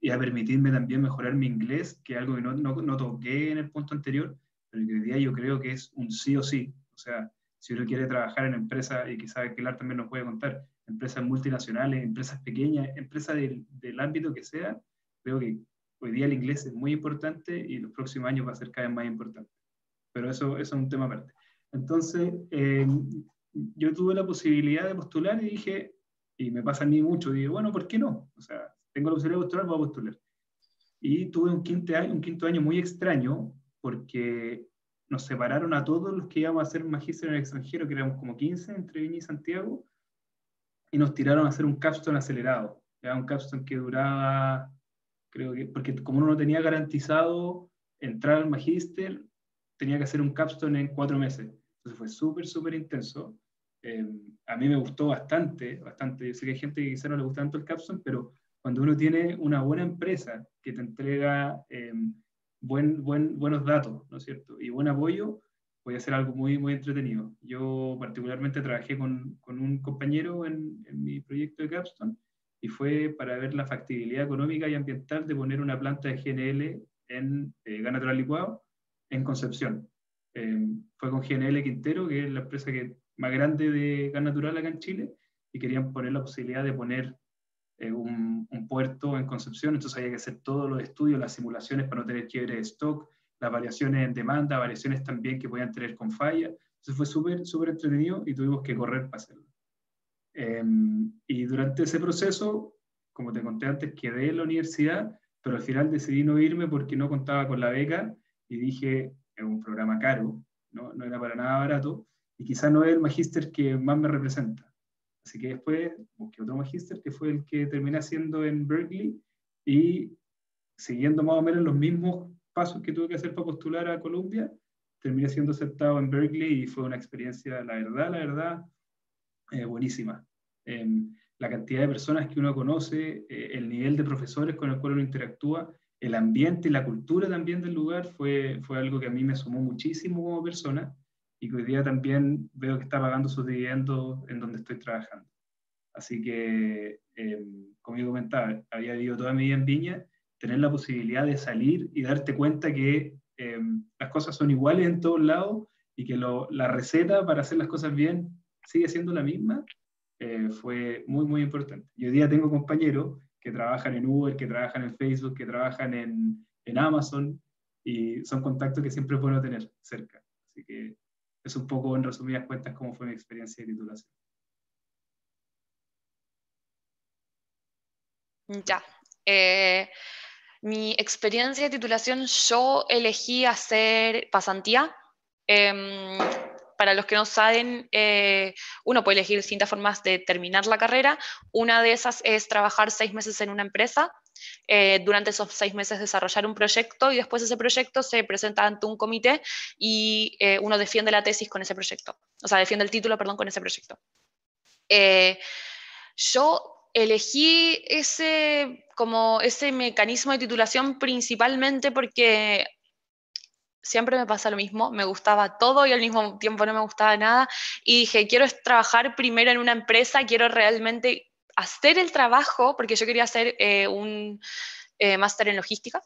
y a permitirme también mejorar mi inglés, que es algo que no, no, no, toqué en el punto anterior, pero que hoy día yo creo que es un sí o sí. O sea, si uno quiere trabajar en empresas, y quizás Kelar también nos puede contar, empresas multinacionales, empresas pequeñas, empresas del, del ámbito que sea, creo que hoy día el inglés es muy importante y los próximos años va a ser cada vez más importante pero eso, eso es un tema aparte. Entonces, eh, yo tuve la posibilidad de postular y dije, y me pasa a mí mucho, dije, bueno, ¿por qué no? O sea, tengo la posibilidad de postular, voy a postular. Y tuve un quinto año, un quinto año muy extraño porque nos separaron a todos los que íbamos a hacer magíster en el extranjero, que éramos como 15 entre Viña y Santiago, y nos tiraron a hacer un capstone acelerado. Era un capstone que duraba, creo que, porque como uno no tenía garantizado entrar al magíster, tenía que hacer un capstone en cuatro meses. Entonces fue súper, súper intenso. Eh, a mí me gustó bastante, bastante. Yo sé que hay gente que quizá no le gusta tanto el capstone, pero cuando uno tiene una buena empresa que te entrega eh, buen, buen, buenos datos, ¿no es cierto? Y buen apoyo, puede ser algo muy, muy entretenido. Yo particularmente trabajé con, con un compañero en, mi proyecto de capstone y fue para ver la factibilidad económica y ambiental de poner una planta de GNL en eh, gas natural licuado en Concepción. Eh, fue con GNL Quintero, que es la empresa que, más grande de gas natural acá en Chile, y querían poner la posibilidad de poner eh, un, puerto en Concepción, entonces había que hacer todos los estudios, las simulaciones para no tener quiebre de stock, las variaciones en demanda, variaciones también que podían tener con falla. Entonces fue súper, súper entretenido y tuvimos que correr para hacerlo. Eh, y durante ese proceso, como te conté antes, quedé en la universidad, pero al final decidí no irme porque no contaba con la beca y dije, es un programa caro, no, no era para nada barato, y quizá no es el magíster que más me representa. Así que después busqué otro magíster que fue el que terminé haciendo en Berkeley y siguiendo más o menos los mismos pasos que tuve que hacer para postular a Columbia, terminé siendo aceptado en Berkeley y fue una experiencia, la verdad, la verdad, eh, buenísima. Eh, la cantidad de personas que uno conoce, eh, el nivel de profesores con el cual uno interactúa, el ambiente y la cultura también del lugar fue, fue algo que a mí me sumó muchísimo como persona y que hoy día también veo que está pagando sus dividendos en donde estoy trabajando. Así que, eh, como yo comentaba, había vivido toda mi vida en Viña, tener la posibilidad de salir y darte cuenta que eh, las cosas son iguales en todos lados y que lo, la receta para hacer las cosas bien sigue siendo la misma, eh, fue muy, muy importante. Y hoy día tengo compañeros que trabajan en Uber, que trabajan en Facebook, que trabajan en, en Amazon, y son contactos que siempre es bueno tener cerca. Así que es un poco, en resumidas cuentas, cómo fue mi experiencia de titulación. Ya. Eh, Mi experiencia de titulación, yo elegí hacer pasantía. Em, para los que no saben, eh, uno puede elegir distintas formas de terminar la carrera. Una de esas es trabajar seis meses en una empresa, eh, durante esos seis meses desarrollar un proyecto y después ese proyecto se presenta ante un comité y eh, uno defiende la tesis con ese proyecto, o sea, defiende el título, perdón, con ese proyecto. yo elegí ese, como ese mecanismo de titulación principalmente porque siempre me pasa lo mismo, me gustaba todo y al mismo tiempo no me gustaba nada. Y dije, quiero trabajar primero en una empresa, quiero realmente hacer el trabajo, porque yo quería hacer eh, un eh, máster en logística.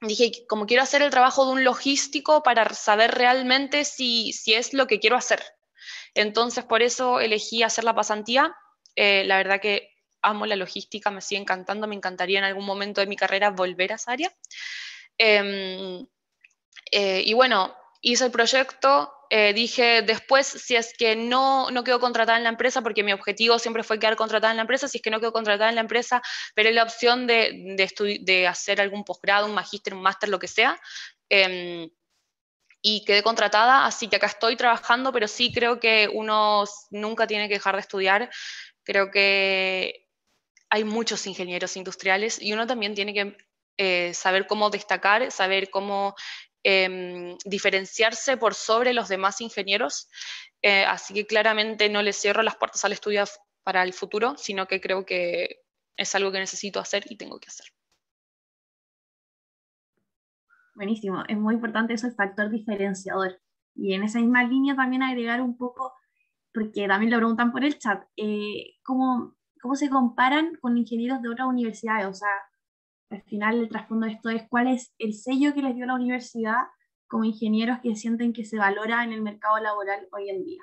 Dije, como quiero hacer el trabajo de un logístico para saber realmente si, si es lo que quiero hacer. Entonces, por eso elegí hacer la pasantía. Eh, la verdad que amo la logística, me sigue encantando, me encantaría en algún momento de mi carrera volver a esa área. Em, eh, y bueno, hice el proyecto, eh, dije después, si es que no, no quedo contratada en la empresa, porque mi objetivo siempre fue quedar contratada en la empresa, si es que no quedo contratada en la empresa, pero la opción de, de, de hacer algún posgrado, un magíster, un máster, lo que sea. Em, y quedé contratada, así que acá estoy trabajando, pero sí creo que uno nunca tiene que dejar de estudiar. Creo que hay muchos ingenieros industriales y uno también tiene que eh, saber cómo destacar, saber cómo Em, diferenciarse por sobre los demás ingenieros. Eh, así que claramente no le cierro las puertas al estudio para el futuro, sino que creo que es algo que necesito hacer y tengo que hacer. Buenísimo, es muy importante eso, el factor diferenciador. Y en esa misma línea también agregar un poco, porque también lo preguntan por el chat, eh, ¿cómo, ¿cómo se comparan con ingenieros de otras universidades? O sea, al final el trasfondo de esto es cuál es el sello que les dio la universidad como ingenieros que sienten que se valora en el mercado laboral hoy en día.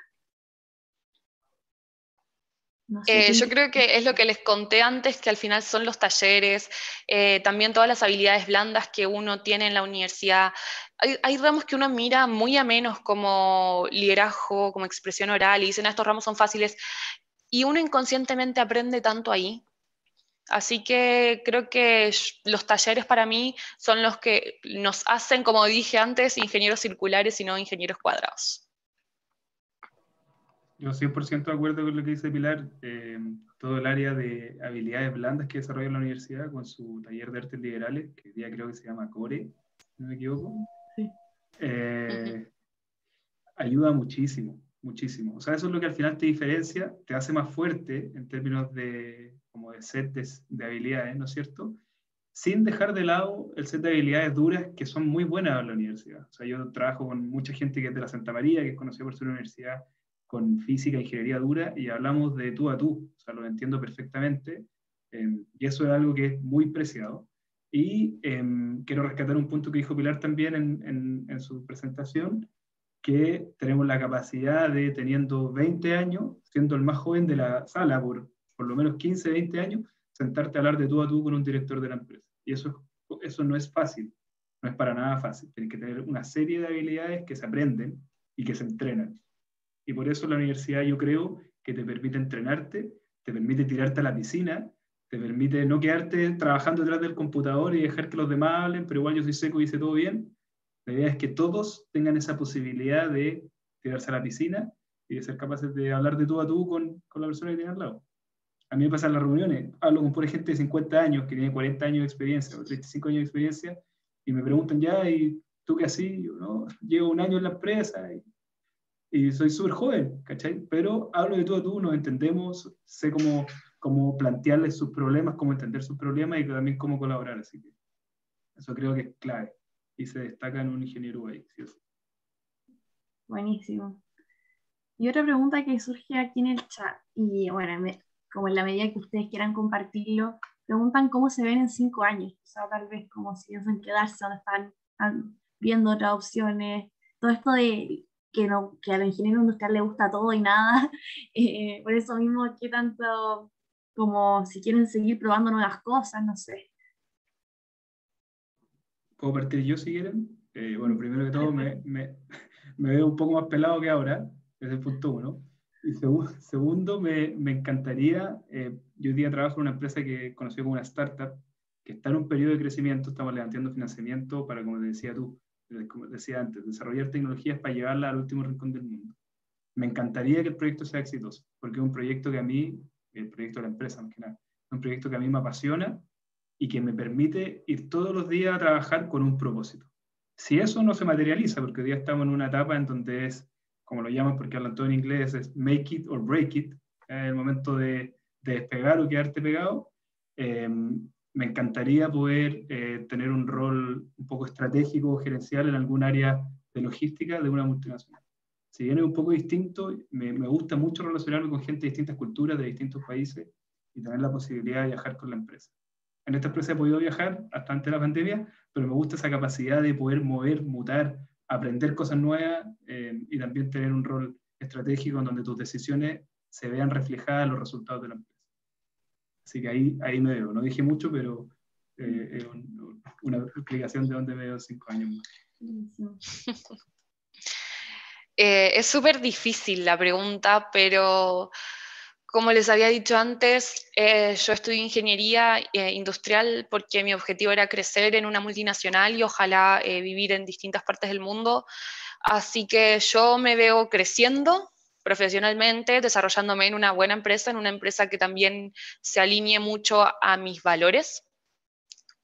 Eh, yo creo que es lo que les conté antes, que al final son los talleres, eh, también todas las habilidades blandas que uno tiene en la universidad. Hay, hay, ramos que uno mira muy a menos como liderazgo, como expresión oral, y dicen, ah, estos ramos son fáciles, y uno inconscientemente aprende tanto ahí, Así que creo que los talleres para mí son los que nos hacen, como dije antes, ingenieros circulares y no ingenieros cuadrados. Yo 100% de acuerdo con lo que dice Pilar. Eh, todo el área de habilidades blandas que desarrolla la universidad con su taller de artes liberales, que hoy día creo que se llama CORE, no me equivoco, eh, ayuda muchísimo, muchísimo. O sea, eso es lo que al final te diferencia, te hace más fuerte en términos de como de set de, habilidades, ¿no es cierto? Sin dejar de lado el set de habilidades duras que son muy buenas en la universidad. O sea, yo trabajo con mucha gente que es de la Santa María, que es conocida por su universidad con física e ingeniería dura, y hablamos de tú a tú, o sea, lo entiendo perfectamente, em, y eso es algo que es muy preciado. Y em, quiero rescatar un punto que dijo Pilar también en, en, su presentación, que tenemos la capacidad de, teniendo 20 años, siendo el más joven de la sala por por lo menos 15, 20 años, sentarte a hablar de tú a tú con un director de la empresa. Y eso, eso no es fácil, no es para nada fácil. Tienes que tener una serie de habilidades que se aprenden y que se entrenan. Y por eso la universidad yo creo que te permite entrenarte, te permite tirarte a la piscina, te permite no quedarte trabajando detrás del computador y dejar que los demás hablen, pero igual yo soy seco y hice todo bien. La idea es que todos tengan esa posibilidad de tirarse a la piscina y de ser capaces de hablar de tú a tú con, con la persona que tiene al lado. A mí me pasan las reuniones, hablo con por gente de 50 años que tiene 40 años de experiencia o 35 años de experiencia y me preguntan ya, ¿y tú qué así? Yo, no, llevo un año en la empresa y, soy súper joven, ¿cachai? Pero hablo de todo a tú, nos entendemos, sé cómo, cómo plantearles sus problemas, cómo entender sus problemas y también cómo colaborar, así que eso creo que es clave y se destaca en un ingeniero ahí. Buenísimo. Y otra pregunta que surge aquí en el chat, y bueno, me, como en la medida que ustedes quieran compartirlo, preguntan cómo se ven en cinco años, o sea, tal vez como si piensan quedarse donde están, viendo otras opciones, todo esto de que, no, que a los ingenieros industrial le gusta todo y nada, *laughs* eh, por eso mismo, qué tanto como si quieren seguir probando nuevas cosas, no sé. ¿Puedo partir yo si quieren? Eh, bueno, primero que todo me, me, *laughs* me, veo un poco más pelado que ahora, desde el punto uno. Y segundo, me, me encantaría, eh, yo hoy día trabajo en una empresa que conocí como una startup, que está en un periodo de crecimiento, estamos levantando financiamiento para, como decía tú, como decía antes, desarrollar tecnologías para llevarla al último rincón del mundo. Me encantaría que el proyecto sea exitoso, porque es un proyecto que a mí, el proyecto de la empresa más que nada, es un proyecto que a mí me apasiona y que me permite ir todos los días a trabajar con un propósito. Si eso no se materializa, porque hoy día estamos en una etapa en donde es, como lo llaman porque hablan todo en inglés, es make it or break it, es el momento de, de despegar o quedarte pegado, eh, me encantaría poder eh, tener un rol un poco estratégico o gerencial en algún área de logística de una multinacional. Si bien es un poco distinto, me, me, gusta mucho relacionarme con gente de distintas culturas, de distintos países y tener la posibilidad de viajar con la empresa. En esta empresa he podido viajar hasta antes de la pandemia, pero me gusta esa capacidad de poder mover, mutar, aprender cosas nuevas eh, y también tener un rol estratégico en donde tus decisiones se vean reflejadas en los resultados de la empresa. Así que ahí, ahí me veo. No dije mucho, pero eh, es un, una explicación de dónde veo cinco años más. *laughs* Eh, es súper difícil la pregunta, pero como les había dicho antes, eh, yo estudio ingeniería eh, industrial porque mi objetivo era crecer en una multinacional y ojalá eh, vivir en distintas partes del mundo. Así que yo me veo creciendo profesionalmente, desarrollándome en una buena empresa, en una empresa que también se alinee mucho a mis valores.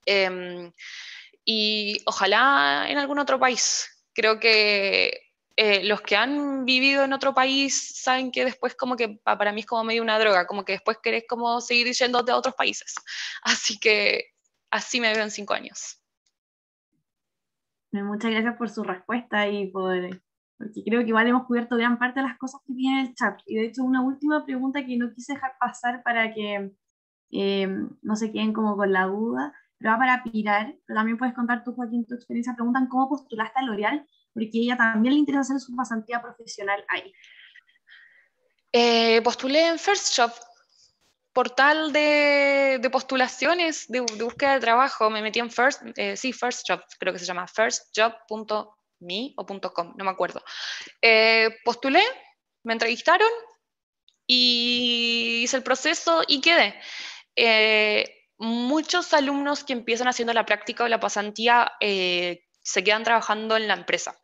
Em, y ojalá en algún otro país. Creo que eh, los que han vivido en otro país saben que después como que para mí es como medio una droga, como que después querés como seguir yendo a otros países. *laughs* Así que así me veo en cinco años. Muchas gracias por su respuesta y por, porque creo que igual hemos cubierto gran parte de las cosas que viene el chat. Y de hecho una última pregunta que no quise dejar pasar para que eh, no se queden como con la duda, pero va para Pirar, pero también puedes contar tú, Joaquín, tu experiencia. Preguntan cómo postulaste a L'Oreal porque ella también le interesa hacer su pasantía profesional ahí. Eh, postulé en First Job, portal de, postulaciones, de, búsqueda de trabajo. Me metí en First, eh, sí, First Job, creo que se llama firstjob.me o .com, no me acuerdo. Eh, postulé, me entrevistaron y hice el proceso y quedé. Muchos alumnos que empiezan haciendo la práctica o la pasantía se quedan trabajando en la empresa.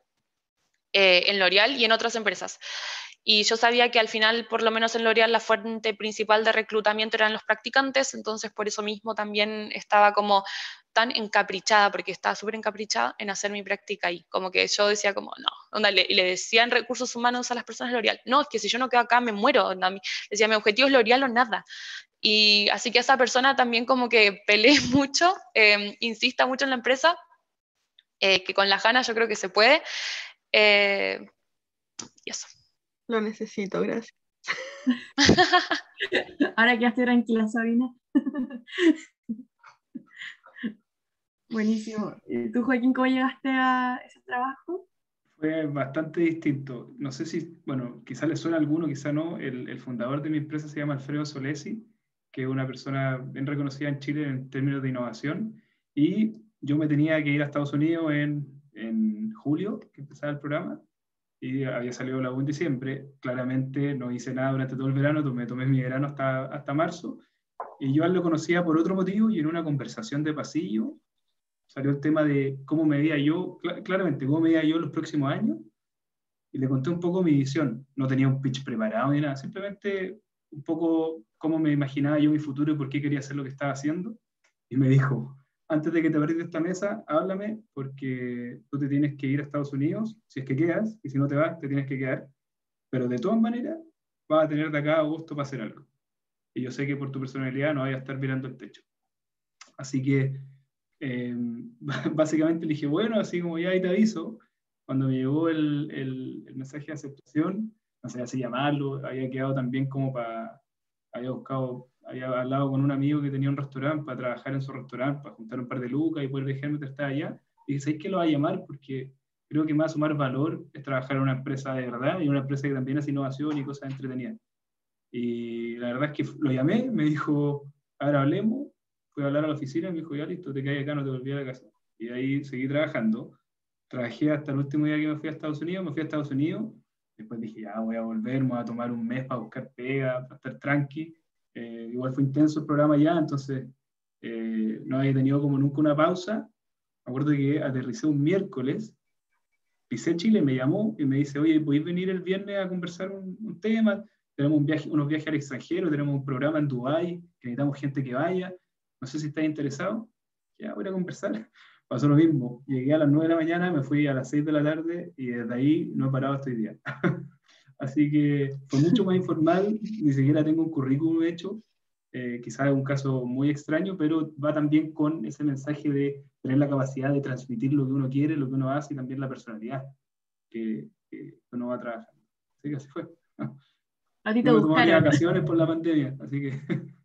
Eh, en L'Oreal y en otras empresas. Y yo sabía que al final, por lo menos en L'Oreal, la fuente principal de reclutamiento eran los practicantes, entonces por eso mismo también estaba como tan encaprichada, porque estaba súper encaprichada en hacer mi práctica ahí. Como que yo decía como, no, onda, le, le decían recursos humanos a las personas de L'Oreal, no, es que si yo no quedo acá me muero. Onda, decía, mi objetivo es L'Oreal o nada. Y así que esa persona también como que peleé *laughs* mucho, eh, insista mucho en la empresa, eh, que con las ganas yo creo que se puede. Eh, y eso. Lo necesito, gracias. *laughs* Ahora que estoy tranquila, Sabina. *laughs* Buenísimo. ¿Y tú, Joaquín, cómo llegaste a ese trabajo? Fue bastante distinto. No sé si, bueno, quizá le suena a alguno, quizá no. El, el, fundador de mi empresa se llama Alfredo Solesi, que es una persona bien reconocida en Chile en términos de innovación. Y yo me tenía que ir a Estados Unidos en en julio, que empezaba el programa, y había salido la U en diciembre. Claramente no hice nada durante todo el verano, me tomé mi verano hasta, hasta marzo, y yo lo conocía por otro motivo, y en una conversación de pasillo salió el tema de cómo me veía yo, claramente, cómo me veía yo los próximos años, y le conté un poco mi visión. No tenía un pitch preparado ni nada, simplemente un poco cómo me imaginaba yo mi futuro y por qué quería hacer lo que estaba haciendo. Y me dijo, antes de que te pares de esta mesa, háblame porque tú te tienes que ir a Estados Unidos, si es que quedas, y si no te vas, te tienes que quedar. Pero de todas maneras, vas a tener de acá a agosto para hacer algo. Y yo sé que por tu personalidad no vayas a estar mirando el techo. Así que eh, *laughs* básicamente le dije, bueno, así como ya ahí te aviso, cuando me llegó el, el, el mensaje de aceptación, no sé así llamarlo, había quedado también como para, había buscado había hablado con un amigo que tenía un restaurante para trabajar en su restaurante, para juntar un par de lucas y poder dejarme estar allá. Y dije, ¿sabes qué lo va a llamar? Porque creo que más sumar valor es trabajar en una empresa de verdad y una empresa que también hace innovación y cosas entretenidas. Y la verdad es que lo llamé, me dijo, ahora hablemos, fui a hablar a la oficina y me dijo, ya listo, te caes acá, no te volví a la casa. Y ahí seguí trabajando. Trabajé hasta el último día que me fui a Estados Unidos, me fui a Estados Unidos, después dije, ya voy a volver, me voy a tomar un mes para buscar pega, para estar tranqui eh, igual fue intenso el programa ya, entonces eh, no había tenido como nunca una pausa. Me acuerdo que aterricé un miércoles, pisé Chile, me llamó y me dice, oye, ¿podéis venir el viernes a conversar un, tema? Tenemos un viaje, unos viajes al extranjero, tenemos un programa en Dubái, necesitamos gente que vaya. No sé si estáis interesado. Ya, voy a conversar. *laughs* Pasó lo mismo. Llegué a las 9 de la mañana, me fui a las 6 de la tarde y desde ahí no he parado hasta hoy día. *laughs* Así que fue mucho más informal, ni siquiera tengo un currículum hecho, eh, quizás es un caso muy extraño, pero va también con ese mensaje de tener la capacidad de transmitir lo que uno quiere, lo que uno hace y también la personalidad que, uno va a trabajar. Así que así fue. A ti te no buscaron. vacaciones por la pandemia, así que *laughs*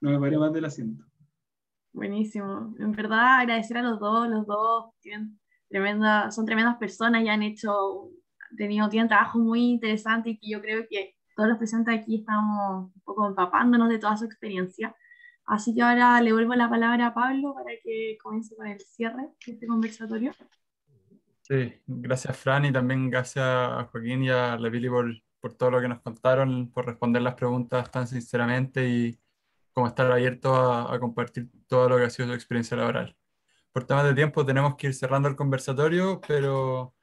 no me paré más del asiento. Buenísimo. En verdad, agradecer a los dos, los dos tienen tremenda, son tremendas personas y han hecho, tenido, tienen trabajo muy interesante y que yo creo que todos los presentes aquí estamos un poco empapándonos de toda su experiencia. Así que ahora le vuelvo la palabra a Pablo para que comience con el cierre de este conversatorio. Sí, gracias Fran y también gracias a Joaquín y a Levili por, por todo lo que nos contaron, por responder las preguntas tan sinceramente y como estar abierto a, a, compartir todo lo que ha sido su experiencia laboral. Por temas de tiempo tenemos que ir cerrando el conversatorio, pero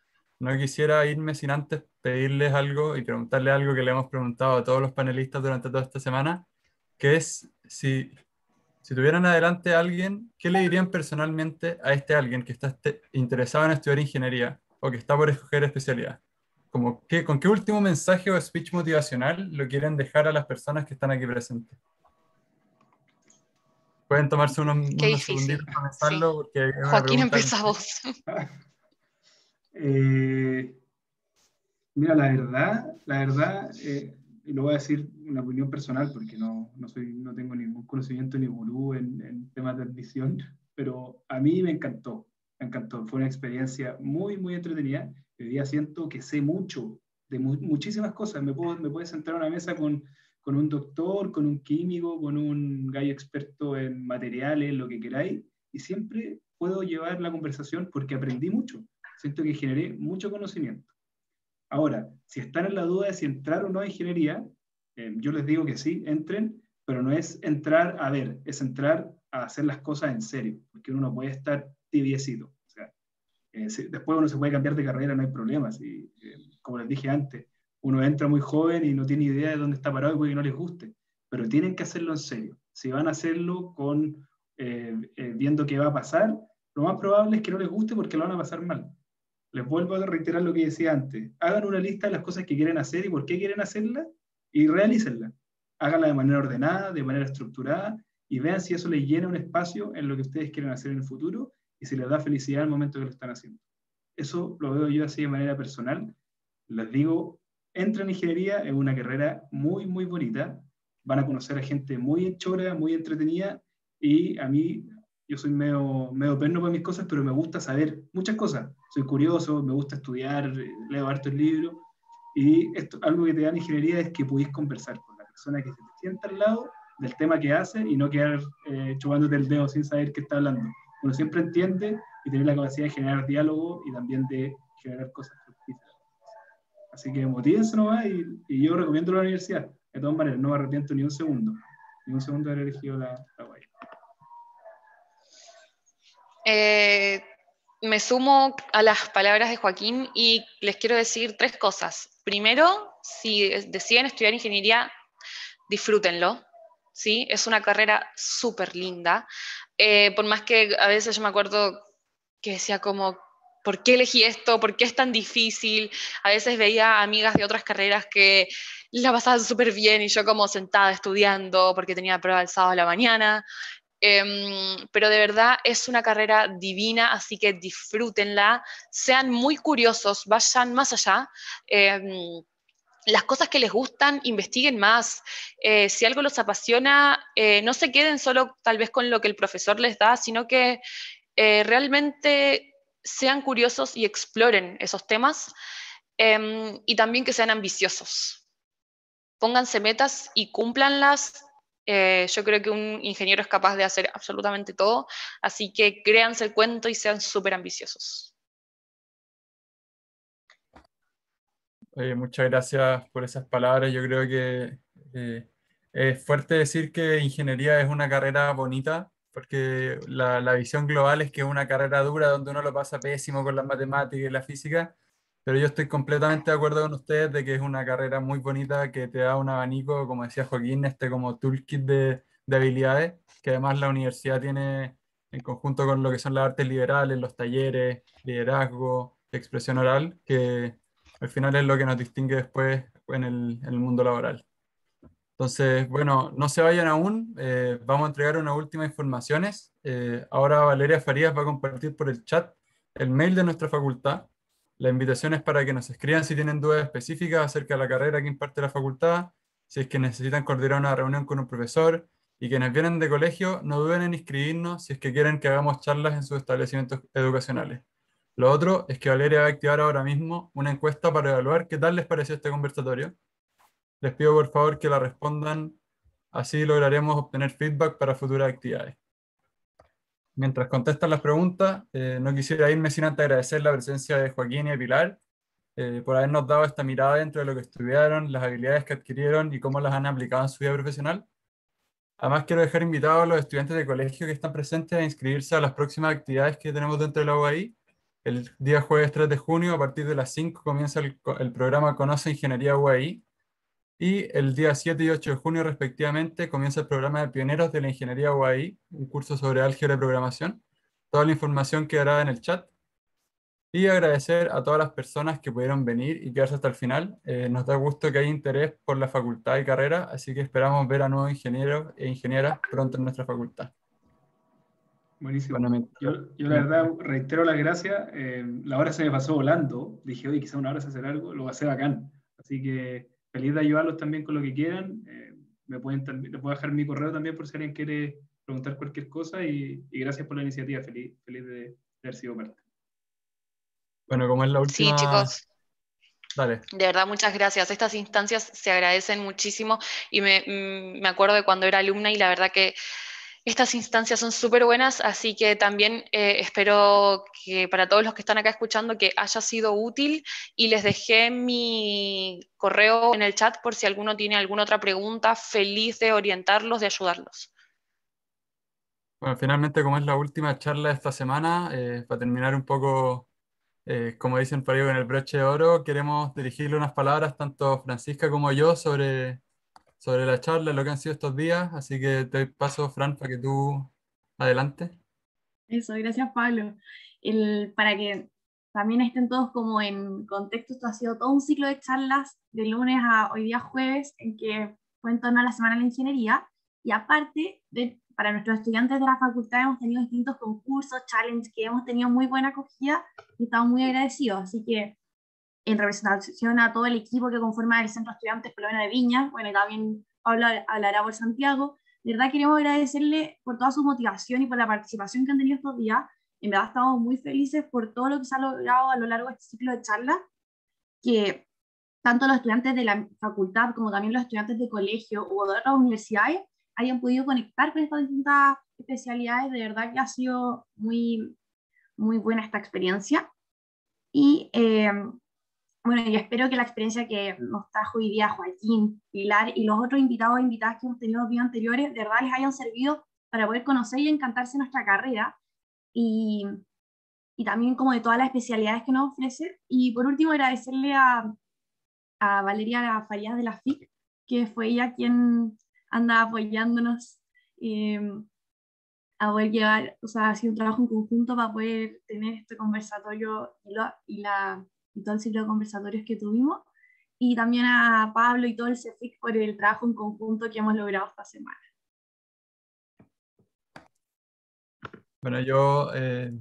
no quisiera irme sin antes pedirles algo y preguntarle algo que le hemos preguntado a todos los panelistas durante toda esta semana, que es si, si tuvieran adelante a alguien, ¿qué le dirían personalmente a este alguien que está este, interesado en estudiar ingeniería o que está por escoger especialidad? Como que, ¿Con qué último mensaje o speech motivacional lo quieren dejar a las personas que están aquí presentes? Pueden tomarse unos, unos segunditos para pensarlo. Sí. Porque Joaquín, empieza vos. *laughs* eh, mira, la verdad, la verdad, eh, y lo voy a decir una opinión personal porque no, no, soy, no tengo ningún conocimiento ni gurú en, en temas de admisión, pero a mí me encantó, me encantó. Fue una experiencia muy, muy entretenida. Hoy día siento que sé mucho de mu muchísimas cosas. Me puedo, me puedo sentar a una mesa con con un doctor, con un químico, con un gallo experto en materiales, lo que queráis, y siempre puedo llevar la conversación porque aprendí mucho. Siento que generé mucho conocimiento. Ahora, si están en la duda de si entrar o no a ingeniería, eh, yo les digo que sí, entren, pero no es entrar a ver, es entrar a hacer las cosas en serio, porque uno no puede estar tibiecito. O sea, eh, después uno se puede cambiar de carrera, no hay problemas. Y, eh, como les dije antes, uno entra muy joven y no tiene idea de dónde está parado y puede que no les guste, pero tienen que hacerlo en serio. Si van a hacerlo con, eh, viendo qué va a pasar, lo más probable es que no les guste porque lo van a pasar mal. Les vuelvo a reiterar lo que decía antes. Hagan una lista de las cosas que quieren hacer y por qué quieren hacerlas y realícenla. Háganla de manera ordenada, de manera estructurada y vean si eso les llena un espacio en lo que ustedes quieren hacer en el futuro y si les da felicidad al momento que lo están haciendo. Eso lo veo yo así de manera personal. Les digo, entran en ingeniería, es una carrera muy, muy bonita. Van a conocer a gente muy chora, muy entretenida. Y a mí, yo soy medio, medio perno para mis cosas, pero me gusta saber muchas cosas. Soy curioso, me gusta estudiar, leo hartos libros. Y esto, algo que te da en ingeniería es que podéis conversar con la persona que se te sienta al lado del tema que hace y no quedar eh, chupándote el dedo sin saber qué está hablando. Uno siempre entiende y tiene la capacidad de generar diálogo y también de generar cosas Así que motívense nomás y, y yo recomiendo la universidad. De todas maneras, no me arrepiento ni un segundo. Ni un segundo de haber elegido la, la. Eh, me sumo a las palabras de Joaquín y les quiero decir tres cosas. Primero, si deciden estudiar ingeniería, disfrútenlo. ¿sí? Es una carrera súper linda. Eh, por más que a veces yo me acuerdo que decía como, ¿por qué elegí esto? ¿Por qué es tan difícil? A veces veía amigas de otras carreras que la pasaban súper bien y yo como sentada estudiando porque tenía prueba el sábado a la mañana. Eh, pero de verdad es una carrera divina, así que disfrútenla, sean muy curiosos, vayan más allá. Eh, las cosas que les gustan, investiguen más. Eh, si algo los apasiona, eh, no se queden solo tal vez con lo que el profesor les da, sino que eh, realmente sean curiosos y exploren esos temas eh, y también que sean ambiciosos. Pónganse metas y cúmplanlas. Eh, yo creo que un ingeniero es capaz de hacer absolutamente todo, así que créanse el cuento y sean súper ambiciosos. Oye, muchas gracias por esas palabras. Yo creo que eh, es fuerte decir que ingeniería es una carrera bonita, porque la, la visión global es que es una carrera dura donde uno lo pasa pésimo con las matemáticas y la física, pero yo estoy completamente de acuerdo con ustedes de que es una carrera muy bonita que te da un abanico, como decía Joaquín, este como toolkit de, de habilidades, que además la universidad tiene en conjunto con lo que son las artes liberales, los talleres, liderazgo, expresión oral, que al final es lo que nos distingue después en el, en el mundo laboral. Entonces, bueno, no se vayan aún, eh, vamos a entregar unas últimas informaciones. Eh, ahora Valeria Farías va a compartir por el chat el mail de nuestra facultad. La invitación es para que nos escriban si tienen dudas específicas acerca de la carrera que imparte la facultad, si es que necesitan coordinar una reunión con un profesor, y quienes vienen de colegio no duden en inscribirnos si es que quieren que hagamos charlas en sus establecimientos educacionales. Lo otro es que Valeria va a activar ahora mismo una encuesta para evaluar qué tal les pareció este conversatorio. Les pido por favor que la respondan, así lograremos obtener feedback para futuras actividades. Mientras contestan las preguntas, eh, no quisiera irme sin antes agradecer la presencia de Joaquín y de Pilar eh, por habernos dado esta mirada dentro de lo que estudiaron, las habilidades que adquirieron y cómo las han aplicado en su vida profesional. Además, quiero dejar invitados a los estudiantes de colegio que están presentes a inscribirse a las próximas actividades que tenemos dentro de la UAI. El día jueves 3 de junio, a partir de las 5, comienza el, el programa Conoce Ingeniería UAI. Y el día 7 y 8 de junio, respectivamente, comienza el programa de Pioneros de la Ingeniería UAI, un curso sobre álgebra y programación. Toda la información quedará en el chat y agradecer a todas las personas que pudieron venir y quedarse hasta el final. Eh, nos da gusto que haya interés por la facultad y carrera, así que esperamos ver a nuevos ingenieros e ingenieras pronto en nuestra facultad. Buenísimo. yo, yo, la verdad reitero las gracias. Eh, la hora se me pasó volando. Dije, oye, quizá una hora se hacer algo, lo va a hacer bacán. Así que feliz de ayudarlos también con lo que quieran. Eh, me pueden, les puedo dejar mi correo también por si alguien quiere preguntar cualquier cosa y, y gracias por la iniciativa. Feliz, feliz de, de haber sido parte. Bueno, como es la última... Sí, chicos. Dale. De verdad, muchas gracias. Estas instancias se agradecen muchísimo y me, mm, me acuerdo de cuando era alumna y la verdad que estas instancias son súper buenas, así que también eh, espero que para todos los que están acá escuchando que haya sido útil y les dejé mi correo en el chat por si alguno tiene alguna otra pregunta, feliz de orientarlos, de ayudarlos. Bueno, finalmente como es la última charla de esta semana, eh, para terminar un poco eh, como dicen por ahí en el broche de oro, queremos dirigirle unas palabras tanto Francisca como yo sobre, sobre la charla, lo que han sido estos días, así que te paso, Fran, para que tú adelante. Eso, gracias Pablo. El, para que también estén todos como en contexto, esto ha sido todo un ciclo de charlas de lunes a hoy día jueves, en que fue en torno a la Semana de la Ingeniería, y aparte de para nuestros estudiantes de la facultad hemos tenido distintos concursos, challenges que hemos tenido muy buena acogida y estamos muy agradecidos. Así que en representación a todo el equipo que conforma el Centro Estudiantes Por de Viña, bueno, también Pablo hablará por Santiago, de verdad queremos agradecerle por toda su motivación y por la participación que han tenido estos días. En verdad estamos muy felices por todo lo que se ha logrado a lo largo de este ciclo de charlas, que tanto los estudiantes de la facultad como también los estudiantes de colegio o de otras universidades hayan podido conectar con estas distintas especialidades. De verdad que ha sido muy, muy buena esta experiencia. Y eh, bueno, yo espero que la experiencia que nos trajo hoy día Joaquín, Pilar y los otros invitados e invitadas que hemos tenido los días anteriores, de verdad les hayan servido para poder conocer y encantarse nuestra carrera y, y también como de todas las especialidades que nos ofrece. Y por último, agradecerle a, a Valeria Farías de la FIC, que fue ella quien anda apoyándonos eh, a poder llevar, o sea, ha sido un trabajo en conjunto para poder tener este conversatorio y, y, la, y todo el ciclo de conversatorios que tuvimos. Y también a Pablo y todo el CEFIC por el trabajo en conjunto que hemos logrado esta semana. Bueno, yo, eh,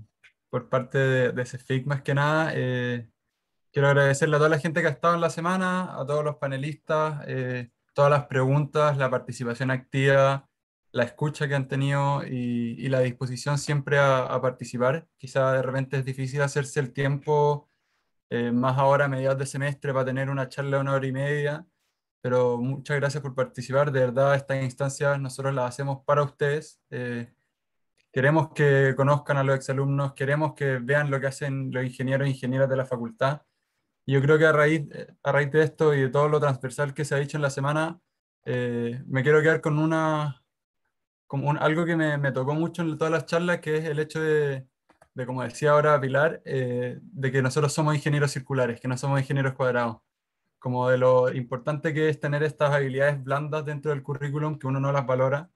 por parte de, de, CEFIC más que nada, eh, quiero agradecerle a toda la gente que ha estado en la semana, a todos los panelistas, eh, todas las preguntas, la participación activa, la escucha que han tenido y, y la disposición siempre a, a, participar. Quizá de repente es difícil hacerse el tiempo, eh, más ahora a mediados de semestre, para tener una charla de una hora y media, pero muchas gracias por participar. De verdad, estas instancias nosotros las hacemos para ustedes. Eh, queremos que conozcan a los exalumnos, queremos que vean lo que hacen los ingenieros e ingenieras de la facultad yo creo que a raíz, a raíz de esto y de todo lo transversal que se ha dicho en la semana, eh, me quiero quedar con una, como un, algo que me, me, tocó mucho en todas las charlas, que es el hecho de, de como decía ahora Pilar, eh, de que nosotros somos ingenieros circulares, que no somos ingenieros cuadrados. Como de lo importante que es tener estas habilidades blandas dentro del currículum, que uno no las valora.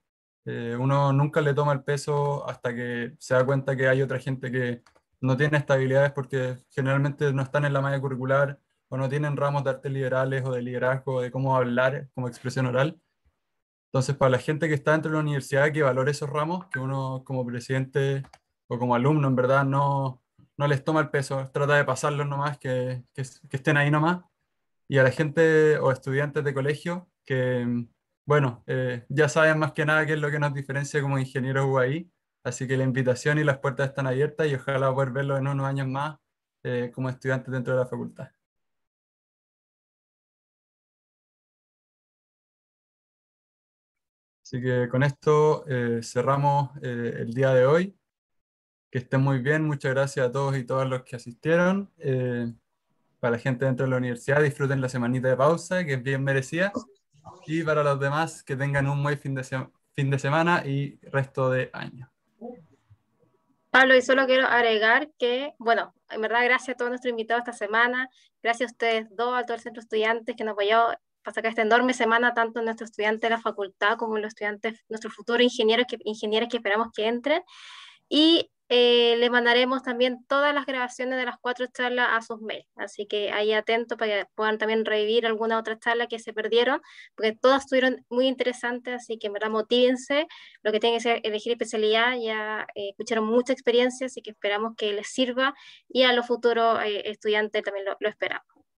Eh, uno nunca le toma el peso hasta que se da cuenta que hay otra gente que no tiene estas habilidades porque generalmente no están en la malla curricular o no tienen ramos de artes liberales o de liderazgo, de cómo hablar como expresión oral. Entonces, para la gente que está dentro de la universidad, que valore esos ramos, que uno como presidente o como alumno, en verdad, no, no les toma el peso, trata de pasarlos nomás, que, que, que estén ahí nomás. Y a la gente o estudiantes de colegio, que, bueno, eh, ya saben más que nada qué es lo que nos diferencia como ingenieros UAI, así que la invitación y las puertas están abiertas y ojalá poder verlos en unos años más eh, como estudiantes dentro de la facultad. Así que con esto eh, cerramos eh, el día de hoy. Que estén muy bien. Muchas gracias a todos y todas los que asistieron. Eh, para la gente dentro de la universidad, disfruten la semanita de pausa, que es bien merecida. Y para los demás, que tengan un buen fin de, fin de semana y resto de año. Pablo, y solo quiero agregar que, bueno, en verdad, gracias a todos nuestros invitados esta semana, gracias a ustedes dos, a todo el centro de estudiantes que nos apoyó para sacar esta enorme semana, tanto nuestros estudiantes de la facultad como los estudiantes, nuestros futuros ingenieros que, ingenieros que esperamos que entren. Y eh, mandaremos también todas las grabaciones de las cuatro charlas a sus mails. Así que ahí atento para que puedan también revivir alguna otra charla que se perdieron, porque todas estuvieron muy interesantes, así que en verdad motívense. Lo que tienen que ser elegir especialidad, ya eh, escucharon mucha experiencia, así que esperamos que les sirva y a los futuros eh, estudiantes también lo, lo esperamos.